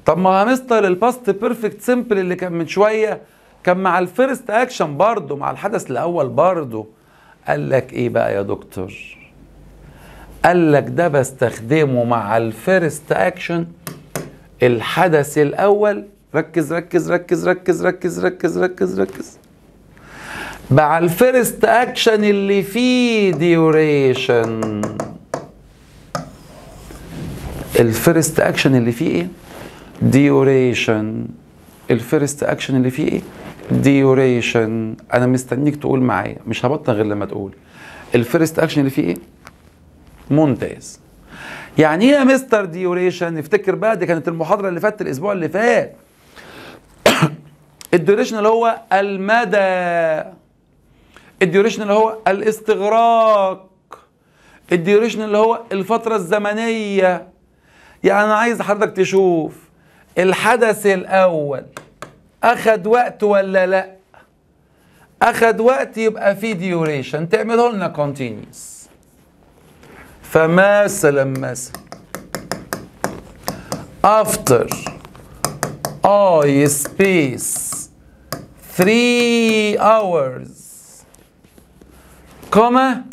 طب ما يا مستر ال past perfect simple اللي كان من شوية كان مع ال first action برضه مع الحدث الأول برضه. قال لك إيه بقى يا دكتور؟ قال لك ده بستخدمه مع ال first action الحدث الأول ركز ركز ركز ركز ركز ركز ركز ركز. مع ال first action اللي فيه duration ال first action اللي فيه إيه؟ duration ال first action اللي فيه إيه؟ duration أنا مستنيك تقول معايا مش هبطل غير لما تقول. ال first action اللي فيه إيه؟ ممتاز. يعني إيه يا مستر duration؟ افتكر بقى دي كانت المحاضرة اللي فاتت الأسبوع اللي فات. ال duration اللي هو المدى. ال duration اللي هو الاستغراق. ال duration اللي هو الفترة الزمنية. يعني أنا عايز حضرتك تشوف الحدث الأول. أخد وقت ولا لأ؟ أخد وقت يبقى في duration. تعمله لنا continuous فمثلا مثلا after I space 3 hours comma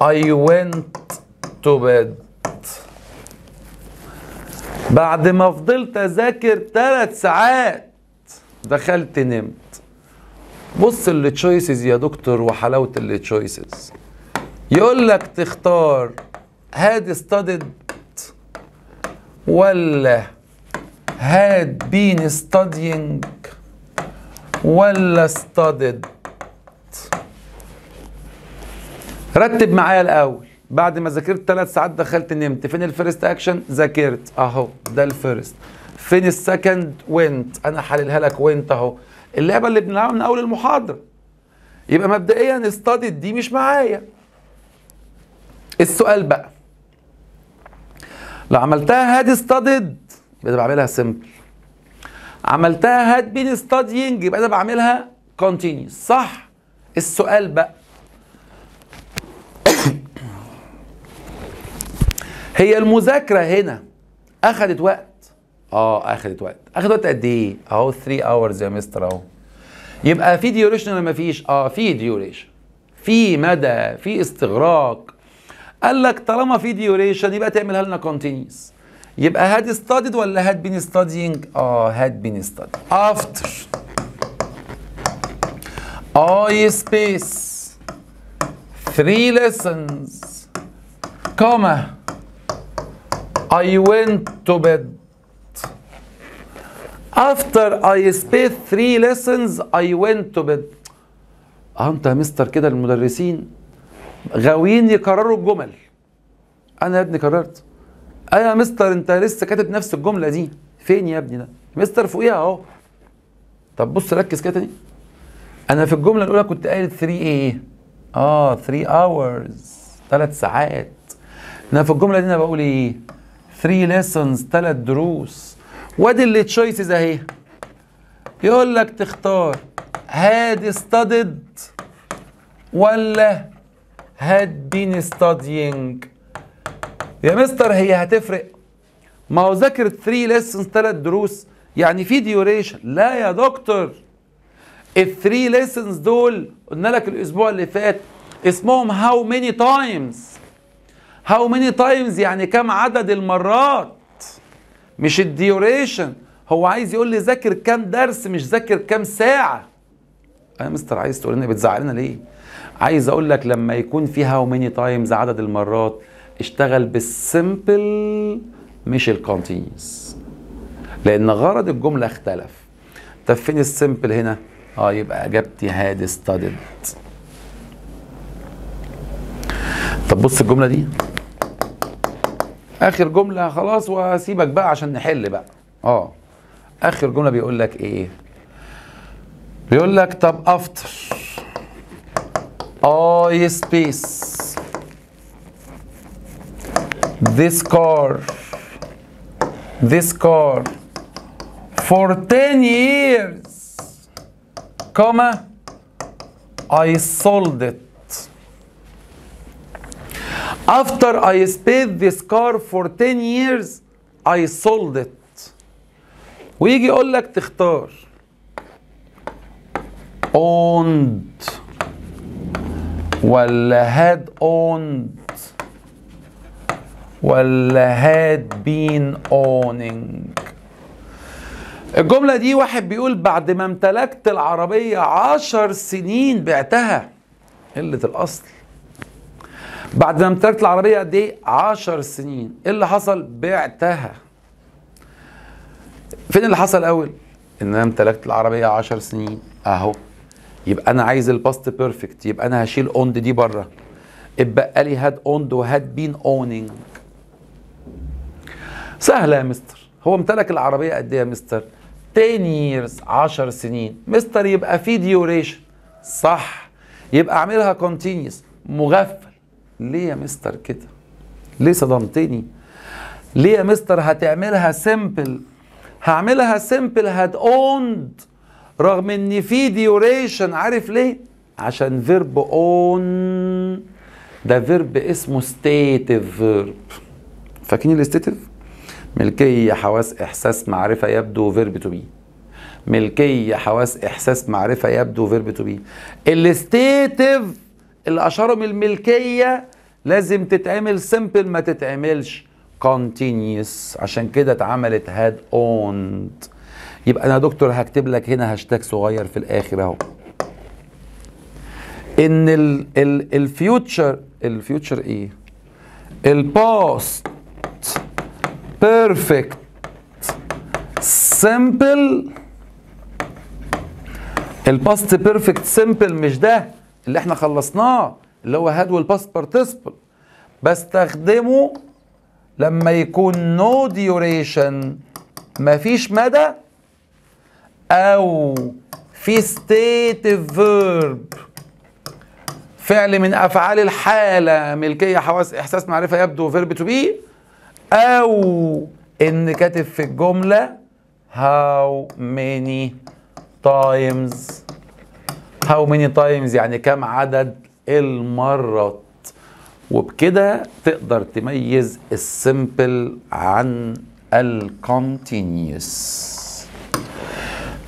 I went to bed. بعد ما فضلت أذاكر ثلاث ساعات دخلت نمت. بص لل choices يا دكتور وحلاوة ال choices يقول لك تختار had studied ولا had been studying ولا studied. رتب معايا الأول. بعد ما ذاكرت ثلاث ساعات دخلت نمت. فين ال first action ذاكرت. أهو ده ال first فين ال second went. أنا حللها لك went أهو. اللعبة اللي بنلعبها من أول المحاضرة. يبقى مبدئيا studied دي مش معايا. السؤال بقى. لو عملتها had studied يبقى أنا بعملها simple عملتها had been studying يبقى أنا بعملها continuous صح؟ السؤال بقى. هي المذاكرة هنا اخذت وقت؟ آه اخذت وقت. اخذت وقت قد إيه؟ أهو 3 hours يا مستر أهو. يبقى في duration ولا ما فيش؟ آه في duration في مدى في استغراق. قال لك طالما في duration يبقى تعملها لنا continuous يبقى had studied ولا had been studying آه had been studying after I space 3 lessons. Comma. I went to bed. After I space three lessons I went to bed. آه أنت يا مستر كده المدرسين غاويين يكرروا الجمل. أنا يا ابني كررت. أيوه يا مستر أنت لسه كاتب نفس الجملة دي. فين يا ابني ده؟ مستر فوقيها أهو. طب بص ركز كده تاني. أنا في الجملة الأولى كنت قايل 3 إيه آه 3 hours ثلاث ساعات. أنا في الجملة دي أنا بقول إيه؟ 3 lessons ثلاث دروس. وأدي اللي تشويسز أهي. يقول لك تختار had studied ولا had been studying يا مستر هي هتفرق. ما هو ذاكر 3 lessons ثلاث دروس. يعني في duration لا يا دكتور. ال three lessons دول قلنا لك الأسبوع اللي فات اسمهم how many times how many times يعني كم عدد المرات؟ مش ال duration هو عايز يقول لي ذاكر كام درس مش ذاكر كام ساعة. أنا مستر عايز تقول لنا بتزعلنا ليه؟ عايز أقول لك لما يكون في how many times عدد المرات اشتغل بال simple مش ال continuous لأن غرض الجملة اختلف. طب فين ال simple هنا؟ آه يبقى إجابتي had studied طب بص الجملة دي. آخر جملة خلاص وأسيبك بقى عشان نحل بقى. آه. آخر جملة بيقول لك إيه؟ بيقول لك طب افتر اي سبيس this car this car for 10 years comma I sold it after I spent this car for 10 years I sold it ويجي يقول لك تختار owned ولا had owned ولا had been owning. الجملة دي واحد بيقول بعد ما امتلكت العربية عشر سنين بعتها. قلة الأصل. بعد ما امتلكت العربية قد إيه؟ عشر سنين. إيه اللي حصل؟ بعتها. فين اللي حصل أول؟ إن أنا امتلكت العربية عشر سنين. أهو. يبقى أنا عايز ال past perfect يبقى أنا هشيل owned دي بره. اتبقى لي had owned و had been owning سهلة يا مستر. هو امتلك العربية قد إيه يا مستر؟ 10 years 10 سنين. مستر يبقى في duration صح. يبقى اعملها continuous مغفل. ليه يا مستر كده؟ ليه صدمتني؟ ليه يا مستر هتعملها simple هعملها simple had owned. رغم إن في duration عارف ليه؟ عشان verb own ده verb اسمه stative verb فاكرين ال stative ملكية حواس إحساس معرفة يبدو verb to be ملكية حواس إحساس معرفة يبدو verb to be ال stative اللي أشهرهم الملكية لازم تتعمل simple ما تتعملش continuous. عشان كده اتعملت had owned يبقى أنا يا دكتور هكتب لك هنا هاشتاج صغير في الآخر اهو. ان ال ال ال future ال future إيه؟ ال past perfect simple ال past perfect simple مش ده اللي إحنا خلصناه اللي هو had وال past participle بستخدمه لما يكون no no duration مفيش مدى أو في stative verb فعل من أفعال الحالة ملكية حواس إحساس معرفة يبدو verb to be أو إن كاتب في الجملة how many times. How many times يعني كم عدد المرات. وبكده تقدر تميز ال simple عن ال continuous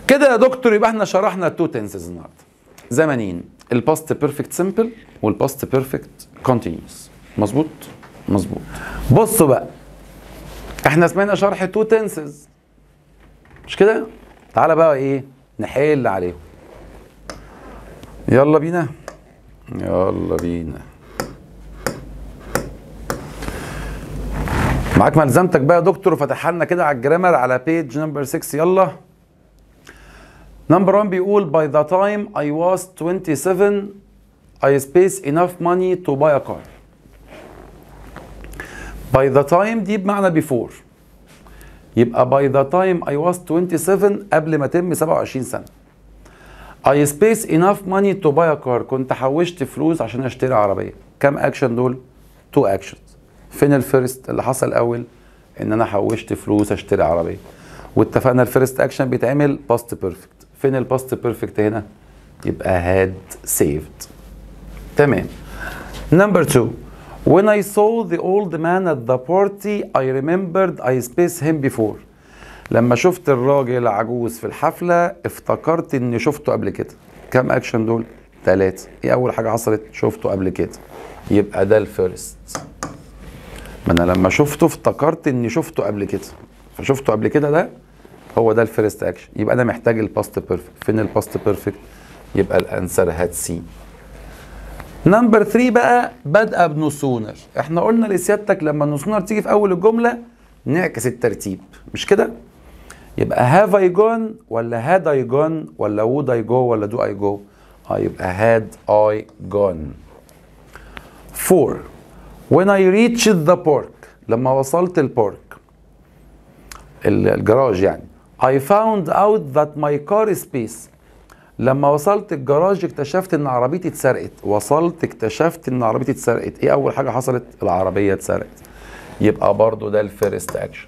كده يا دكتور يبقى إحنا شرحنا ال two tenses النهارده. زمنين ال past perfect simple وال past perfect continuous مظبوط؟ مظبوط. بصوا بقى إحنا سمعنا شرح two tenses مش كده؟ تعالى بقى إيه نحل عليهم. يلا بينا. يلا بينا. معاك ملزمتك بقى يا دكتور وفتح لنا كده على ال grammar على page number 6 يلا. number 1 بيقول by the time I was 27 I space enough money to buy a car. By the time دي بمعنى before. يبقى by the time I was 27 قبل ما تم 27 سنة. I space enough money to buy a car. كنت حوشت فلوس عشان أشتري عربية. كم اكشن دول؟ two actions فين ال first اللي حصل الأول إن أنا حوشت فلوس أشتري عربية. واتفقنا ال first action بيتعمل past perfect فين ال past perfect هنا؟ يبقى had saved تمام. number 2 When I saw the old man at the party I remembered I spaced him before. لما شفت الراجل عجوز في الحفلة افتكرت إني شفته قبل كده. كم اكشن دول؟ ثلاثة إيه أول حاجة حصلت؟ شفته قبل كده. يبقى ده ال first ما أنا لما شفته افتكرت إني شفته قبل كده. فشفته قبل كده ده؟ هو ده ال first action يبقى أنا محتاج ال past perfect فين ال past perfect يبقى ال answer had seen number 3 بقى بادئه ب no sooner. إحنا قلنا لسيادتك لما no sooner تيجي في أول الجملة نعكس الترتيب. مش كده؟ يبقى have I gone ولا had I gone ولا وود اي جو ولا do I go آه يبقى had I gone 4 when I reached the park لما وصلت ال park الجراج يعني. I found out that my car space لما وصلت الجراج اكتشفت إن عربيتي اتسرقت. وصلت اكتشفت إن عربيتي اتسرقت. إيه أول حاجة حصلت؟ العربية اتسرقت. يبقى برضو ده ال first action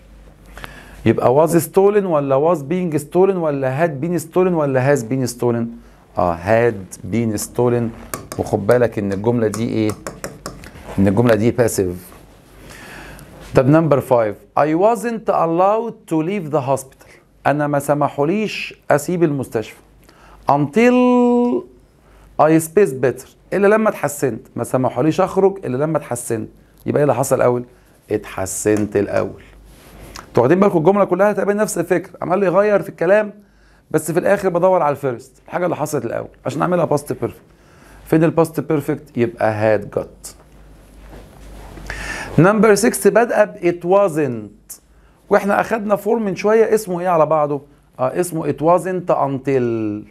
يبقى was stolen ولا was being stolen ولا had been stolen ولا has been stolen آه had been stolen. وخد بالك إن الجملة دي إيه؟ إن الجملة دي passive. طب number 5 I wasn't allowed to leave the hospital. أنا ما سمحوليش أسيب المستشفى. Until I spaced better. إلا لما اتحسنت. ما سمحوليش أخرج إلا لما اتحسنت. يبقى إيه اللي حصل الأول؟ اتحسنت الأول. أنتوا واخدين بالكم الجملة كلها تقريبا نفس الفكرة عمال يغير في الكلام بس في الآخر بدور على ال first. الحاجة اللي حصلت الأول. عشان أعملها past perfect فين ال past perfect يبقى had got number 6 بادئه ب it wasn't. وإحنا اخدنا form من شوية اسمه إيه على بعضه؟ آه اسمه it wasn't until.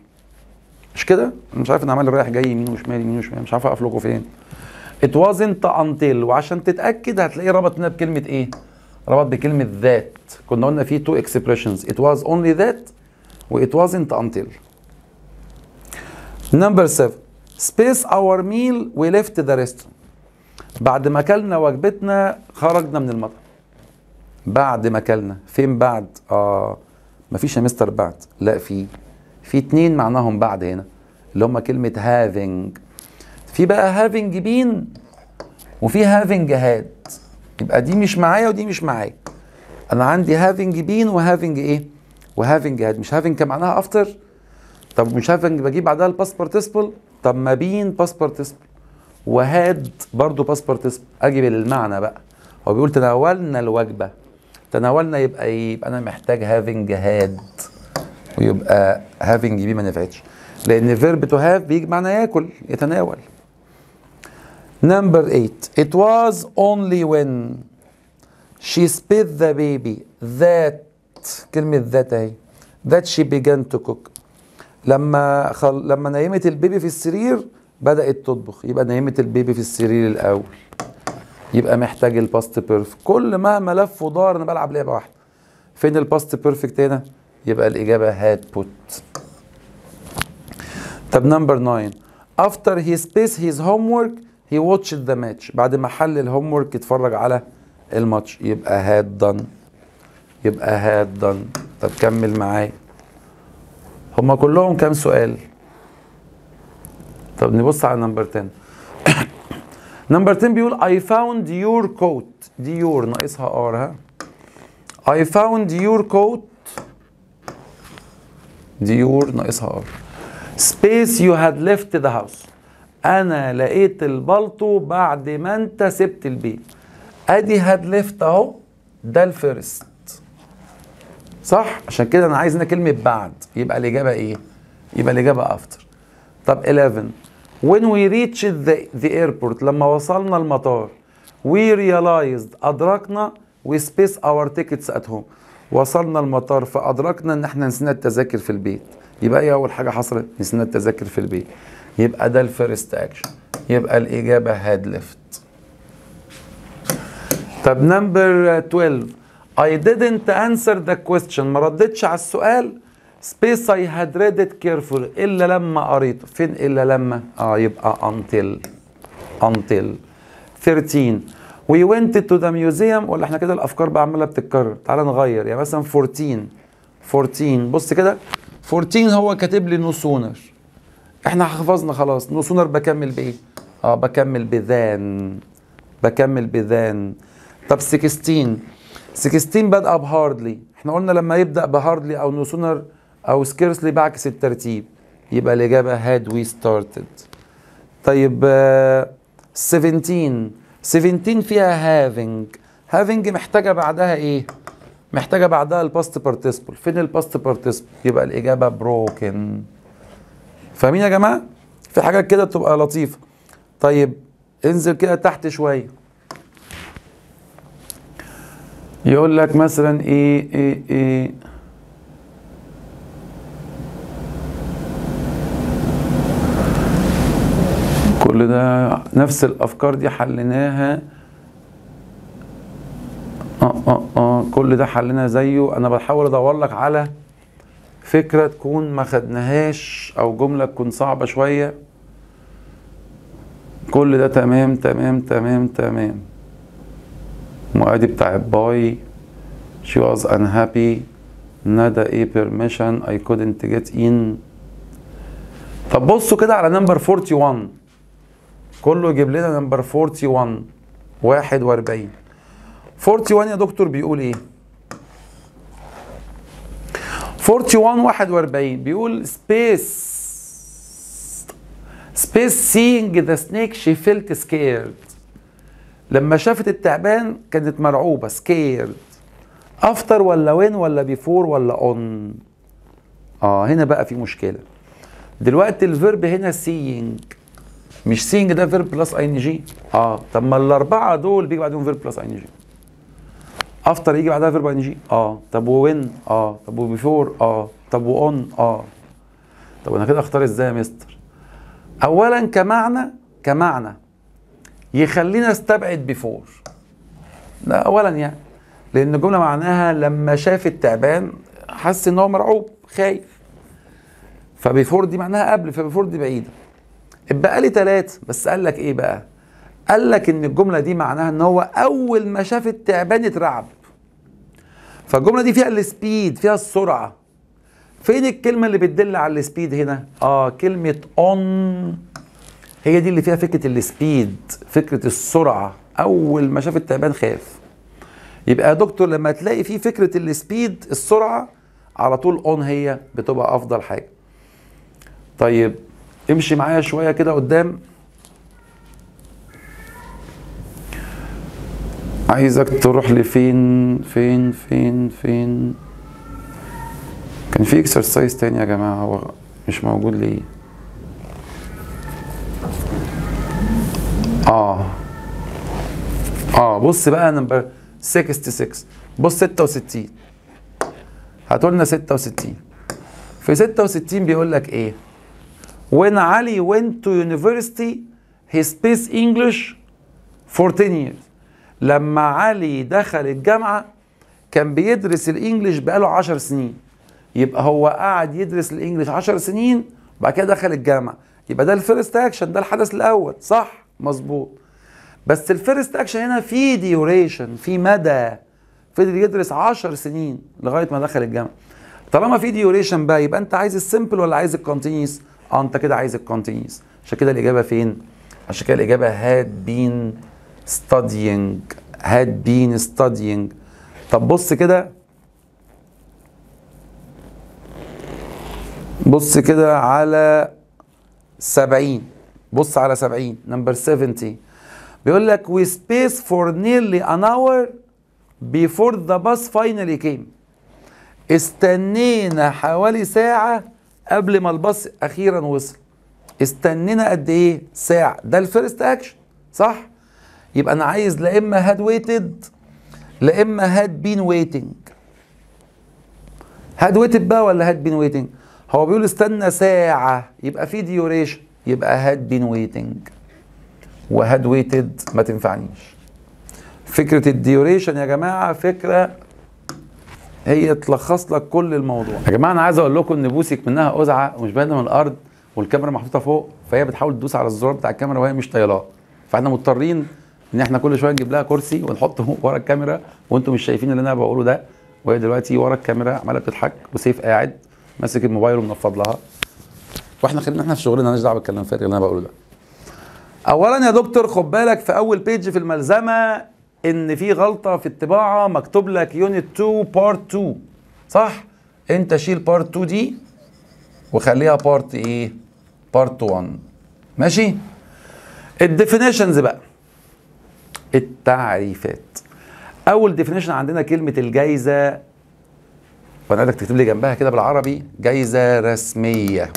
مش كده؟ مش عارف أنا عمال رايح جاي يمين وشمال يمين وشمال مش عارف اقف لكم فين. It wasn't until. وعشان تتأكد هتلاقيه ربط هنا بكلمة إيه؟ ربط بكلمة ذات كنا قلنا فيه two expressions. It was only that و it wasn't until. Number 7 space our meal. We left the restaurant بعد ما أكلنا وجبتنا خرجنا من المطعم. بعد ما أكلنا. فين بعد؟ آه مفيش يا مستر بعد. لا في في اتنين معناهم بعد هنا اللي هم كلمة having. في بقى having been وفي having had. يبقى دي مش معايا ودي مش معايا. أنا عندي having been وhaving إيه؟ و having had مش having كان معناها after طب مش having بجيب بعدها ال past participle طب ما بين past participle و had برضه past participle أجي المعنى بقى. هو بيقول تناولنا الوجبة. تناولنا يبقى يبقى أنا محتاج having had ويبقى having دي ما نفعتش. لأن verb to have بيجي معنى ياكل يتناول. Number eight. It was only when she space the baby that كلمة that أهي that she began to cook. لما خل... لما نيمت ال baby في السرير بدأت تطبخ. يبقى نيمت ال baby في السرير الأول. يبقى محتاج ال past perfect كل مهما لف ودار أنا بلعب لعبة واحدة. فين ال past perfect هنا؟ يبقى الإجابة had put طب number 9 after he spaced his homework he watched the match. بعد ما حل ال homework اتفرج على الماتش. يبقى had done يبقى had done طب كمل معايا. هما كلهم كام سؤال؟ طب نبص على number 10 number 10 بيقول I found your coat. دي your ناقصها r ها. I found your coat. دي your ناقصها r space you had left the house. أنا لقيت البلطو بعد ما أنت سبت البيت. أدي had left أهو ده ال first. صح؟ عشان كده أنا عايز هنا كلمة بعد يبقى الإجابة إيه؟ يبقى الإجابة after طب 11 when we reached the, the airport لما وصلنا المطار we realized أدركنا we space our tickets at home. وصلنا المطار فأدركنا إن إحنا نسينا التذاكر في البيت. يبقى إيه أول حاجة حصلت؟ نسينا التذاكر في البيت. يبقى ده ال first action يبقى الإجابة had left طب number 12 I didn't answer the question. ما ردتش على السؤال. Space I had read it carefully. إلا لما قريته فين إلا لما؟ آه يبقى until. Until. 13 we went to the museum. ولا إحنا كده الأفكار بقى عمالة بتتكرر. تعال نغير. يعني مثلا 14 14 بص كده. 14 هو كاتب لي no sooner. إحنا حفظنا خلاص. no sooner بكمل بإيه؟ آه بكمل ب than. بكمل ب than. طب 16 16 بدأ ب hardly إحنا قلنا لما يبدأ ب hardly أو no sooner أو scarcely بعكس الترتيب. يبقى الإجابة had we started طيب آه، 17 17 فيها having having محتاجة بعدها إيه؟ محتاجة بعدها ال past participle فين ال past participle يبقى الإجابة broken فاهمين يا جماعة؟ في حاجات كده بتبقى لطيفة. طيب انزل كده تحت شوية. يقول لك مثلا إيه إيه إيه كل ده نفس الأفكار دي حليناها. آه آه آه كل ده حلينا زيه. أنا بحاول أدور لك على فكرة تكون ما خدناهاش أو جملة تكون صعبة شوية. كل ده تمام تمام تمام تمام. وأدي بتاع باي. She was unhappy. ندى إيه permission. I couldn't get in. طب بصوا كده على number 41 كله يجيب لنا number 41 41 41 يا دكتور بيقول إيه؟ 41 41 بيقول space space seeing the snake she felt scared. لما شافت التعبان كانت مرعوبة scared. after ولا when ولا before ولا on آه هنا بقى في مشكلة. دلوقتي ال verb هنا seeing. مش seeing ده verb plus ing آه طب ما الأربعة دول بيجي بعدهم verb plus ing after يجي بعدها verb ing آه طب when آه طب و before آه طب و on آه. طب أنا كده أختار إزاي يا مستر؟ اولا كمعنى كمعنى. يخلينا استبعد before ده اولا يعني. لأن الجملة معناها لما شاف التعبان حس إن هو مرعوب خايف. ف before دي معناها قبل ف before دي بعيدة. اتبقى لي ثلاثة بس قال لك إيه بقى؟ قال لك إن الجملة دي معناها إن هو أول ما شاف التعبان اترعب. فالجملة دي فيها ال speed فيها السرعة. فين الكلمة اللي بتدل على ال speed هنا؟ آه كلمة on هي دي اللي فيها فكرة ال speed فكرة السرعة أول ما شاف التعبان خاف. يبقى يا دكتور لما تلاقي فيه فكرة ال speed السرعة على طول on هي بتبقى أفضل حاجة طيب امشي معايا شوية كده قدام. عايزك تروح لي فين فين فين؟ كان في exercise تاني يا جماعة هو مش موجود ليه؟ آه. آه بص بقى نمبر 66 بص 66 هاتوا لنا 66 في 66 بيقول لك إيه؟ When علي went to university he speaks English for 10 years. لما علي دخل الجامعة كان بيدرس الإنجليش بقاله 10 سنين. يبقى هو قعد يدرس الإنجليش 10 سنين وبعد كده دخل الجامعة. يبقى ده ال first action ده الحدث الأول. صح؟ مظبوط. بس ال first action هنا في duration في مدى. فضل يدرس 10 سنين لغاية ما دخل الجامعة. طالما في duration بقى يبقى أنت عايز ال simple ولا عايز ال continuous آه انت كده عايز ال continuous. عشان كده الإجابة فين؟ عشان كده الإجابة had been studying had been studying. طب بص كده. بص كده على 70 بص على 70 number 70 بيقول لك we space for nearly an hour before the bus finally came. استنينا حوالي ساعة قبل ما الباص أخيرا وصل. استنينا قد إيه؟ ساعة. ده ال first action صح؟ يبقى أنا عايز لا إما had waited لا إما had been waiting had waited بقى ولا had been waiting؟ هو بيقول استنى ساعة. يبقى في duration يبقى had been waiting و had waited ما تنفعنيش. فكرة ال duration يا جماعة فكرة هي تلخص لك كل الموضوع. يا جماعة أنا عايز أقول لكم إن بوسك منها قزعة ومش باينة من الأرض والكاميرا محطوطة فوق فهي بتحاول تدوس على الزرار بتاع الكاميرا وهي مش طايلاه. فإحنا مضطرين إن إحنا كل شوية نجيب لها كرسي ونحطه ورا الكاميرا. وأنتم مش شايفين اللي أنا بقوله ده. وهي دلوقتي ورا الكاميرا عمالة بتضحك وسيف قاعد ماسك الموبايل ومنفض لها. وإحنا خلينا إحنا في شغلنا مالناش دعوة بالكلام الفارغ اللي أنا بقوله ده. اولا يا دكتور خد بالك في أول page في الملزمة إن في غلطة في الطباعة مكتوب لك unit 2 part 2 صح؟ إنت شيل part 2 دي وخليها part إيه part 1 ماشي؟ ال definitions بقى. التعريفات. أول definition عندنا كلمة الجايزة. وأنا عايزك تكتب لي جنبها كده بالعربي جايزة رسمية.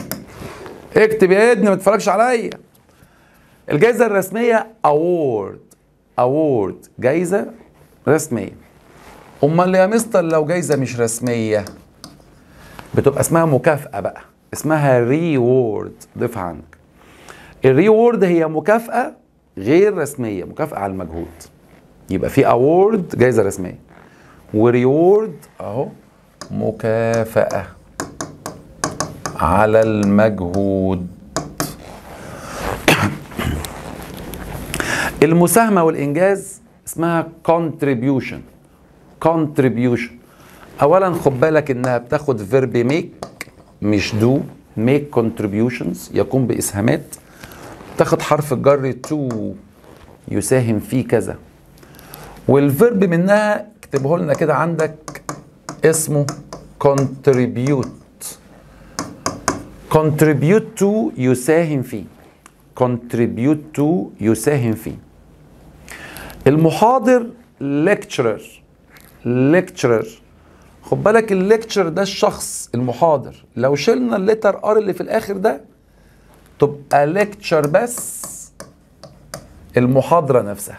اكتب يا ابني ما تتفرجش عليا. الجائزة الرسمية award. Award جايزة رسمية. أمال يا مستر لو جايزة مش رسمية بتبقى اسمها مكافأة بقى. اسمها ريورد. ضيفها عندك الريورد هي مكافأة غير رسمية مكافأة على المجهود. يبقى في award جايزة رسمية. وريورد أهو مكافأة على المجهود. المساهمة والإنجاز اسمها contribution. Contribution. أولا خد بالك إنها بتاخد verb make مش do. Make contributions يقوم بإسهامات. تاخد حرف الجر to يساهم في كذا. والفيرب منها اكتبه لنا كده عندك اسمه contribute. Contribute to يساهم فيه. Contribute to يساهم فيه. المحاضر lecturer. lecturer. خد بالك ال lecturer ده الشخص المحاضر. لو شلنا ال letter r اللي في الآخر ده تبقى lecture بس المحاضرة نفسها.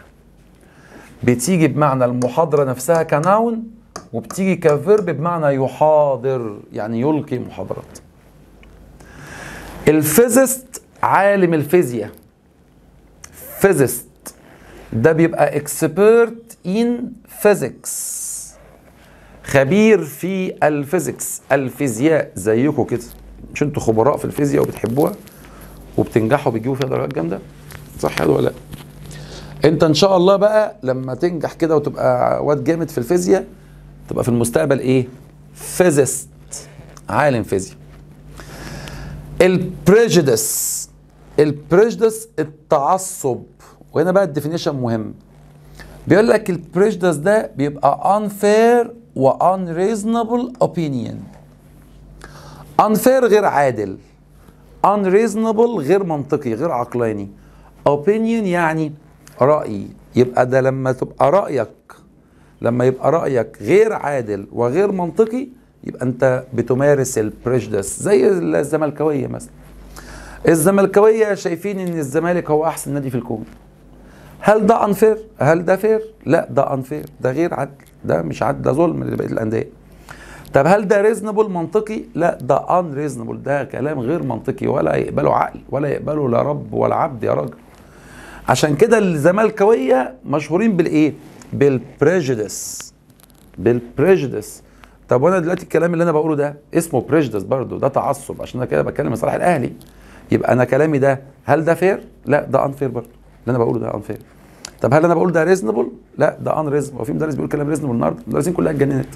بتيجي بمعنى المحاضرة نفسها ك noun وبتيجي ك verb بمعنى يحاضر يعني يلقي محاضرات. ال physicist عالم الفيزياء physicist ده بيبقى expert in physics خبير في ال physics الفيزياء زيكم كده. مش أنتوا خبراء في الفيزياء وبتحبوها وبتنجحوا بتجيبوا فيها درجات جامدة؟ صح ولا لا انت ان شاء الله بقى لما تنجح كده وتبقى واد جامد في الفيزياء تبقى في المستقبل إيه؟ physicist عالم فيزياء. ال prejudice ال prejudice التعصب. وهنا بقى ال definition مهم. بيقول لك ال prejudice ده بيبقى unfair و unreasonable opinion. unfair غير عادل. unreasonable غير منطقي غير عقلاني. opinion يعني رأي. يبقى ده لما تبقى رأيك لما يبقى رأيك غير عادل وغير منطقي يبقى انت بتمارس ال prejudice زي الزملكاوية مثلا. الزملكاوية شايفين إن الزمالك هو أحسن نادي في الكون. هل ده unfair هل ده fair لا ده unfair ده غير عدل ده مش عدل ده ظلم لبقية الأندية. طب هل ده reasonable منطقي؟ لا ده unreasonable ده كلام غير منطقي ولا يقبله عقل ولا يقبله لا رب ولا عبد يا راجل. عشان كده الزملكاوية مشهورين بالإيه؟ بال prejudice بال prejudice طب وأنا دلوقتي الكلام اللي أنا بقوله ده اسمه prejudice برضه ده تعصب. عشان أنا كده بتكلم لصالح الأهلي. يبقى أنا كلامي ده هل ده fair لا ده unfair برضه. اللي أنا بقوله ده unfair طب هل أنا بقول ده reasonable لا ده unreasonable وفي مدرس بيقول كلام reasonable النهارده. المدرسين كلها اتجننت.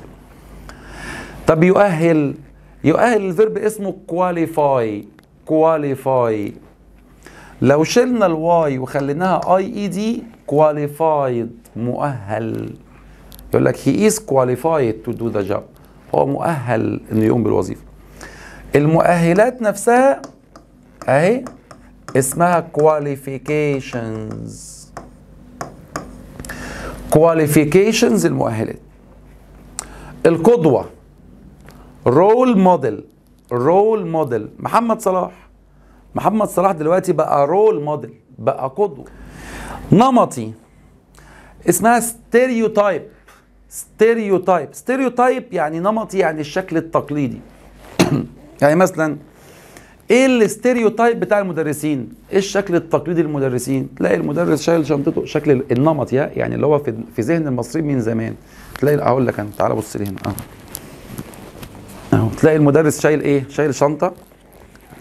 طب يؤهل يؤهل ال verb اسمه qualify qualify لو شلنا ال y وخليناها i e d qualified مؤهل. يقول لك he is qualified to do the job هو مؤهل إنه يقوم بالوظيفة. المؤهلات نفسها أهي اسمها qualifications. Qualifications المؤهلات. القدوة role model role model محمد صلاح. محمد صلاح دلوقتي بقى role model بقى قدوة. نمطي. اسمها stereotype stereotype stereotype يعني نمطي يعني الشكل التقليدي. يعني مثلا إيه ال stereotype بتاع المدرسين؟ إيه الشكل التقليدي للمدرسين؟ تلاقي المدرس شايل شنطته شكل النمط يعني اللي هو في في ذهن المصريين من زمان. تلاقي أقول لك أنا تعالى بص لي هنا أهو. أهو. تلاقي المدرس شايل إيه؟ شايل شنطة.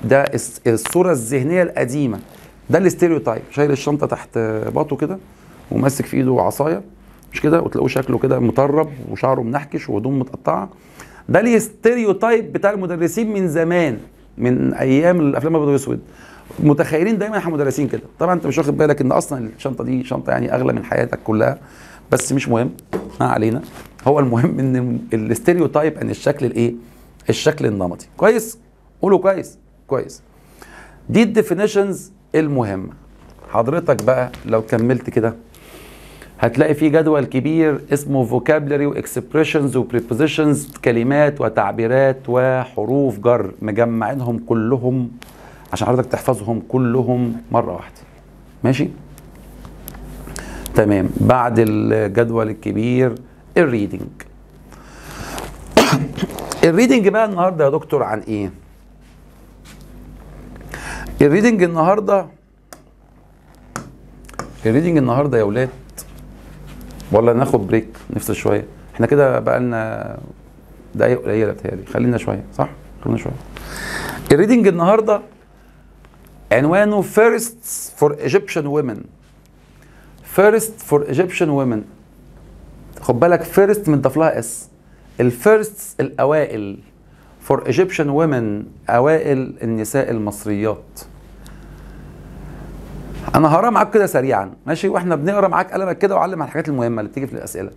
ده الصورة الذهنية القديمة. ده ال stereotype شايل الشنطة تحت باطه كده وماسك في إيده عصاية مش كده؟ وتلاقوه شكله كده مترب وشعره منعكش وهدوم متقطعة. ده ال stereotype بتاع المدرسين من زمان. من أيام الأفلام الأبيض والأسود. متخيلين دايما إحنا مدرسين كده. طبعا أنت مش واخد بالك إن أصلا الشنطة دي شنطة يعني أغلى من حياتك كلها بس مش مهم. ما علينا. هو المهم إن ال stereotype أن الشكل الإيه؟ الشكل النمطي. كويس؟ قولوا كويس. كويس. دي ال definitions المهمة. حضرتك بقى لو كملت كده هتلاقي في جدول كبير اسمه vocabulary و expressions و prepositions كلمات وتعبيرات وحروف جر مجمعينهم كلهم عشان حضرتك تحفظهم كلهم مرة واحدة. ماشي؟ تمام. بعد الجدول الكبير ال reading ال reading بقى النهارده يا دكتور عن إيه؟ ال reading النهارده ال reading النهارده يا ولاد ولا ناخد break نفصل شوية. إحنا كده بقى لنا دقايق قليلة بتهيألي. خلينا شوية صح؟ خلينا شوية. ال reading النهارده عنوانه firsts for Egyptian women firsts for Egyptian women خد بالك first متضاف لها s ال firsts الأوائل for Egyptian women أوائل النساء المصريات. أنا هقرا معاك كده سريعا. ماشي؟ وإحنا بنقرأ معاك قلمك كده وعلم على الحاجات المهمة اللي بتيجي في الأسئلة.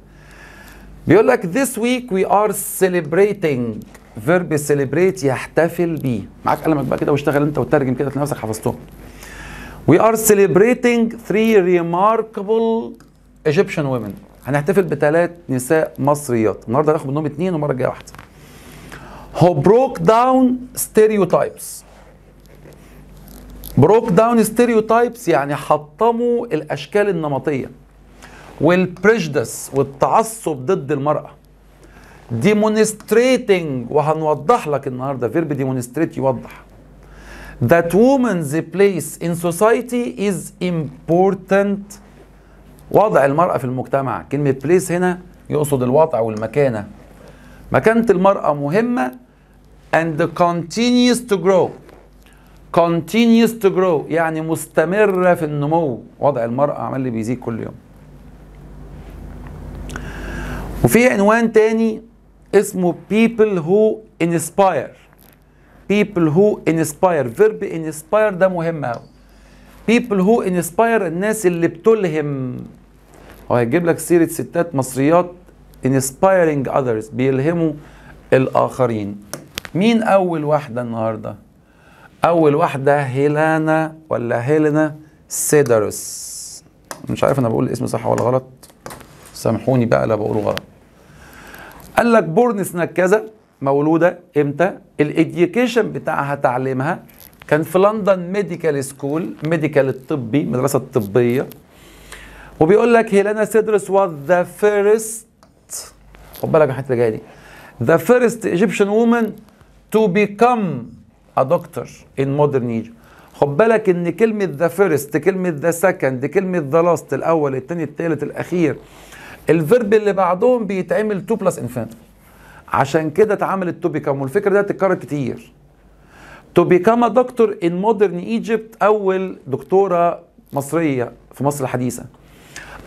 بيقول لك this week we are celebrating. Verb celebrate يحتفل بيه. معاك قلمك بقى كده واشتغل انت وترجم كده تلاقي نفسك حفظتهم. We are celebrating three remarkable Egyptian women. هنحتفل بثلاث نساء مصريات. النهارده هناخد منهم اثنين والمرة الجاية واحدة. Who broke down stereotypes. broke down stereotypes يعني حطموا الأشكال النمطية وال prejudice والتعصب ضد المرأة. Demonstrating وهنوضح لك النهارده verb demonstrate يوضح. That women's place in society is important. وضع المرأة في المجتمع. كلمة place هنا يقصد الوضع والمكانة. مكانة المرأة مهمة and continues to grow. Continues to grow. يعني مستمرة في النمو. وضع المرأة عمال بيزيد كل يوم. وفي عنوان تاني اسمه people who inspire. People who inspire. Verb inspire ده مهم قوي people who inspire الناس اللي بتلهم. هو هيجيب لك سيرة ستات مصريات inspiring others. بيلهموا الآخرين. مين أول واحدة النهارده؟ أول واحدة هيلانا ولا هيلينا سيدرس مش عارف أنا بقول الاسم صح ولا غلط. سامحوني بقى لا بقوله غلط. قال لك born سنة كذا مولودة إمتى؟ ال education بتاعها تعليمها كان في لندن medical school medical الطبي مدرسة طبية. وبيقول لك هيلانا سيدرس was the first خد بالك من الحتة اللي جاية دي. The first Egyptian woman to become a doctor in modern Egypt خد بالك إن كلمة the first كلمة the second كلمة the last الأول الثاني الثالث الأخير ال verb اللي بعدهم بيتعمل to plus infinitive عشان كده اتعملت to become والفكرة دي هتتكرر كتير. to become doctor in modern Egypt أول دكتورة مصرية في مصر الحديثة.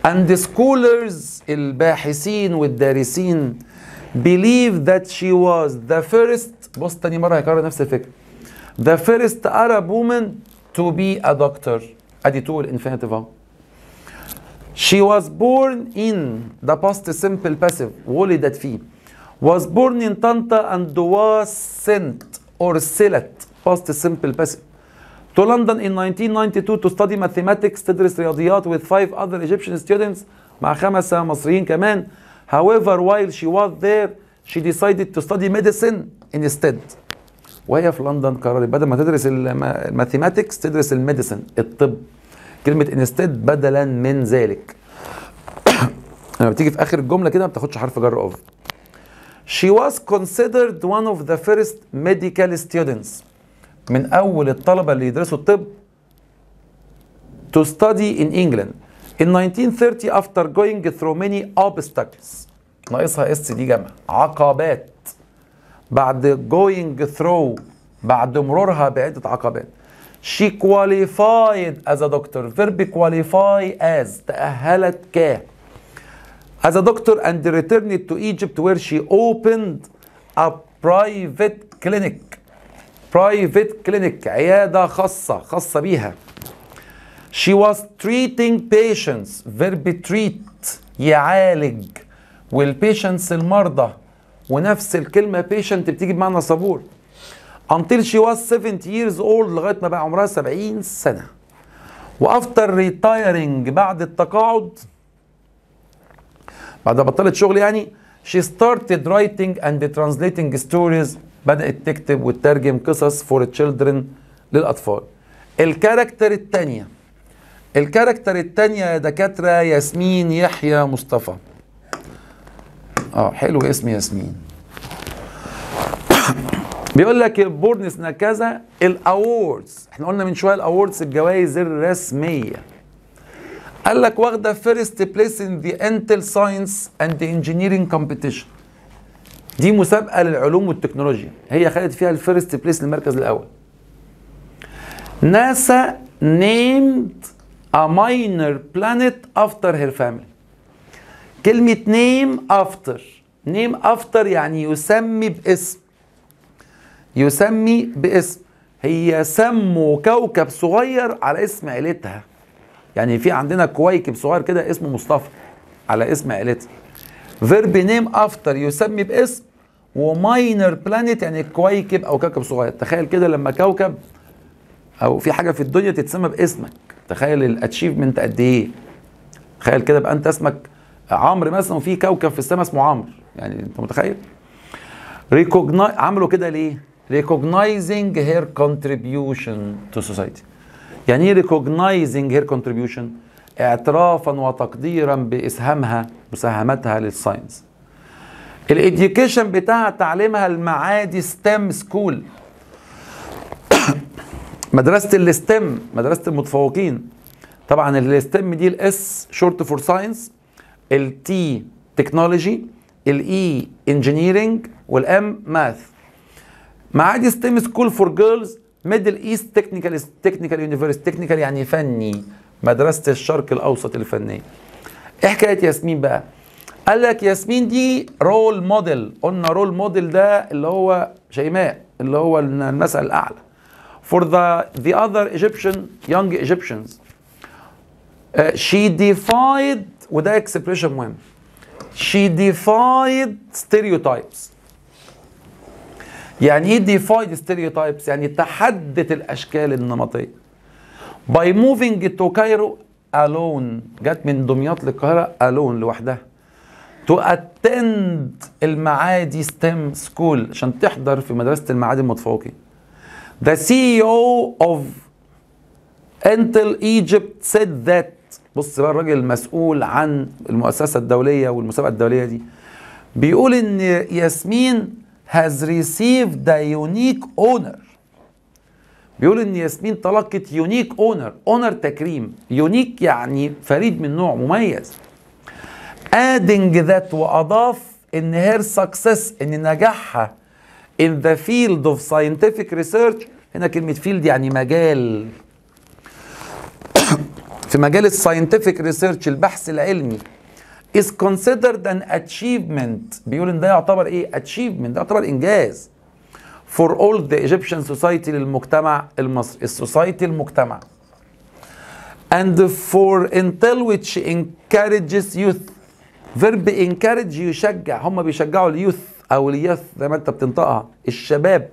and scholars الباحثين والدارسين believe that she was the first. بص تاني مرة هيكرر نفس الفكرة. the first Arab woman to be a doctor ادي تو الانفينيتيف اهو she was born in the past simple passive ولدت فيه was born in Tanta and was sent or سلت past simple passive to London in 1992 to study mathematics تدرس رياضيات with five other Egyptian students مع خمسة مصريين كمان however while she was there she decided to study medicine instead وهي في لندن قررت بدل ما تدرس ال mathematics تدرس ال medicine الطب. كلمة instead بدلا من ذلك. لما بتيجي في آخر الجملة كده ما بتاخدش حرف جر of She was considered one of the first medical students. من أول الطلبة اللي يدرسوا الطب to study in England. In 1930 after going through many obstacles. ناقصها اس دي جمع عقبات. بعد going through بعد مرورها بعدة عقبات she qualified as a doctor verb qualify as تأهلت ك as a doctor and returned to Egypt where she opened a private clinic private clinic عيادة خاصة خاصة بيها she was treating patients verb treat يعالج وال patients المرضى ونفس الكلمة patient بتيجي بمعنى صبور. Until she was 70 years old لغاية ما بقى عمرها 70 سنة. و after retiring بعد التقاعد بعد بطلت شغل يعني she started writing and translating stories بدأت تكتب وتترجم قصص for children للأطفال. ال character التانية ال character التانية يا دكاترة ياسمين يحيى مصطفى. آه حلو اسم ياسمين. بيقول لك ال born سنة كذا ال awards. إحنا قلنا من شوية ال awards الجوائز الرسمية. قال لك واخدة first place in the Intel Science and Engineering competition دي مسابقة للعلوم والتكنولوجيا. هي خدت فيها ال first place للمركز الأول. ناسا named a minor planet after her family. كلمة name after. Name after يعني يسمي باسم. يسمي باسم. هي سموا كوكب صغير على اسم عيلتها. يعني في عندنا كويكب صغير كده اسمه مصطفى على اسم عيلتها. verb name after يسمي باسم. و minor planet يعني كويكب أو كوكب صغير. تخيل كده لما كوكب أو في حاجة في الدنيا تتسمى باسمك. تخيل ال achievement قد إيه. تخيل كده بقى أنت اسمك عمرو مثلا وفي كوكب في السماء اسمه عمرو. يعني أنت متخيل؟ recogni عملوا كده ليه؟ Recognizing her contribution to society. يعني إيه recognizing her contribution اعترافا وتقديرا بإسهامها مساهمتها لل science ال education بتاعها تعليمها المعادي STEM school مدرسة ال STEM مدرسة المتفوقين. طبعا ال STEM دي ال S short for science ال T technology ال E engineering وال M math معادي STEM school for girls Middle East Technical Technical University technical يعني فني. مدرسة الشرق الأوسط الفنيه إيه حكاية ياسمين بقى؟ قال لك ياسمين دي role model قلنا role model ده اللي هو شيماء اللي هو المثل الأعلى. For the the other Egyptian young Egyptians. Uh, she defied وده expression مهم. She defied stereotypes. يعني إيه defied stereotypes يعني تحدت الأشكال النمطية. by moving to Cairo alone جت من دمياط للقاهرة alone لوحدها. to attend المعادي STEM school عشان تحضر في مدرسة المعادي المتفوقين. The CEO of Intel Egypt said that بص بقى الراجل المسؤول عن المؤسسة الدولية والمسابقة الدولية دي. بيقول إن ياسمين has received a unique honor. بيقول إن ياسمين تلقت unique honor honor تكريم. unique يعني فريد من نوع مميز. adding that وأضاف إن her success إن نجاحها in the field of scientific research. هنا كلمة field يعني مجال. في مجال ال scientific research البحث العلمي is considered an achievement. بيقول إن ده يعتبر إيه؟ achievement. ده يعتبر إنجاز. For all the Egyptian society للمجتمع المصري ال society المجتمع. And for Intel which encourages youth. Verb encourage يشجع. هم بيشجعوا اليوث أو اليوث زي ما أنت بتنطقها. الشباب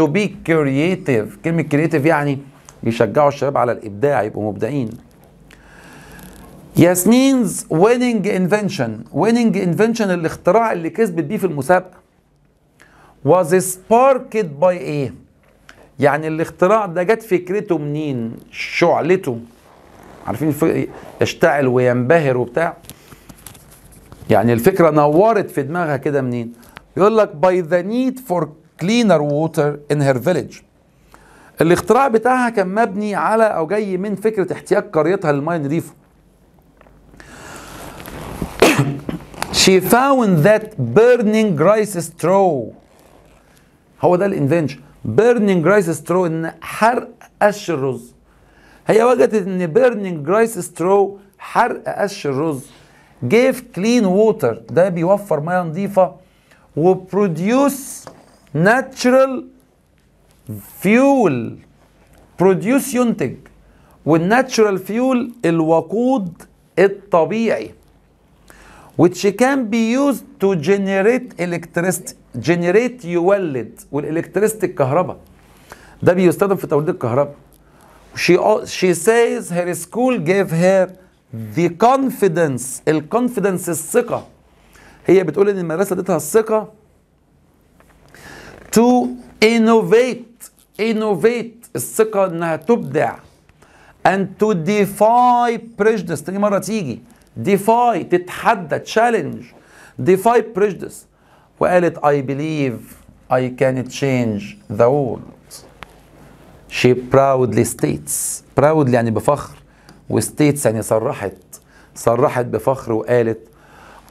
to be creative. كلمة creative يعني بيشجعوا الشباب على الإبداع يبقوا مبدعين. ياسمينز winning invention. Winning invention الاختراع اللي كسبت بيه في المسابقة was sparked by إيه يعني الاختراع ده جت فكرته منين؟ شعلته. عارفين يشتعل وينبهر وبتاع. يعني الفكرة نورت في دماغها كده منين؟ يقول لك by the need for cleaner water in her village. الاختراع بتاعها كان مبني على أو جاي من فكرة احتياج قريتها للمياه النظيفة She found that burning rice straw. هو ده الانفنشن burning rice straw إن حرق قش الرز هي وجدت إن burning rice straw حرق قش الرز gave clean water. ده بيوفر ميه نظيفة. و produce natural fuel. Produce ينتج وال natural fuel الوقود الطبيعي. which can be used to generate electricity generate يولد والالكتريستي الكهرباء ده بيستخدم في توليد الكهرباء she, she says her school gave her the confidence الكونفيدنس الثقة هي بتقول ان المدرسة اديتها الثقة to innovate innovate الثقة انها تبدع and to defy prejudice تاني مرة تيجي Defy تتحدى challenge defy prejudice. وقالت I believe I can change the world. She proudly states proudly يعني بفخر و states يعني صرحت صرحت بفخر وقالت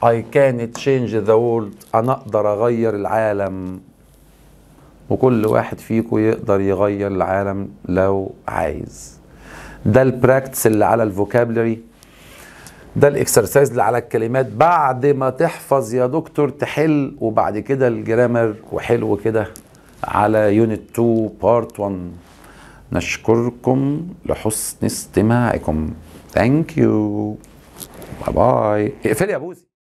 I can change the world. أنا أقدر أغير العالم. وكل واحد فيكم يقدر يغير العالم لو عايز. ده ال practice اللي على ال vocabulary ده ال exercise اللي على الكلمات. بعد ما تحفظ يا دكتور تحل وبعد كده ال grammar وحلو كده على unit 2 part 1 نشكركم لحسن استماعكم. thank you bye bye اقفلي يا بوسي.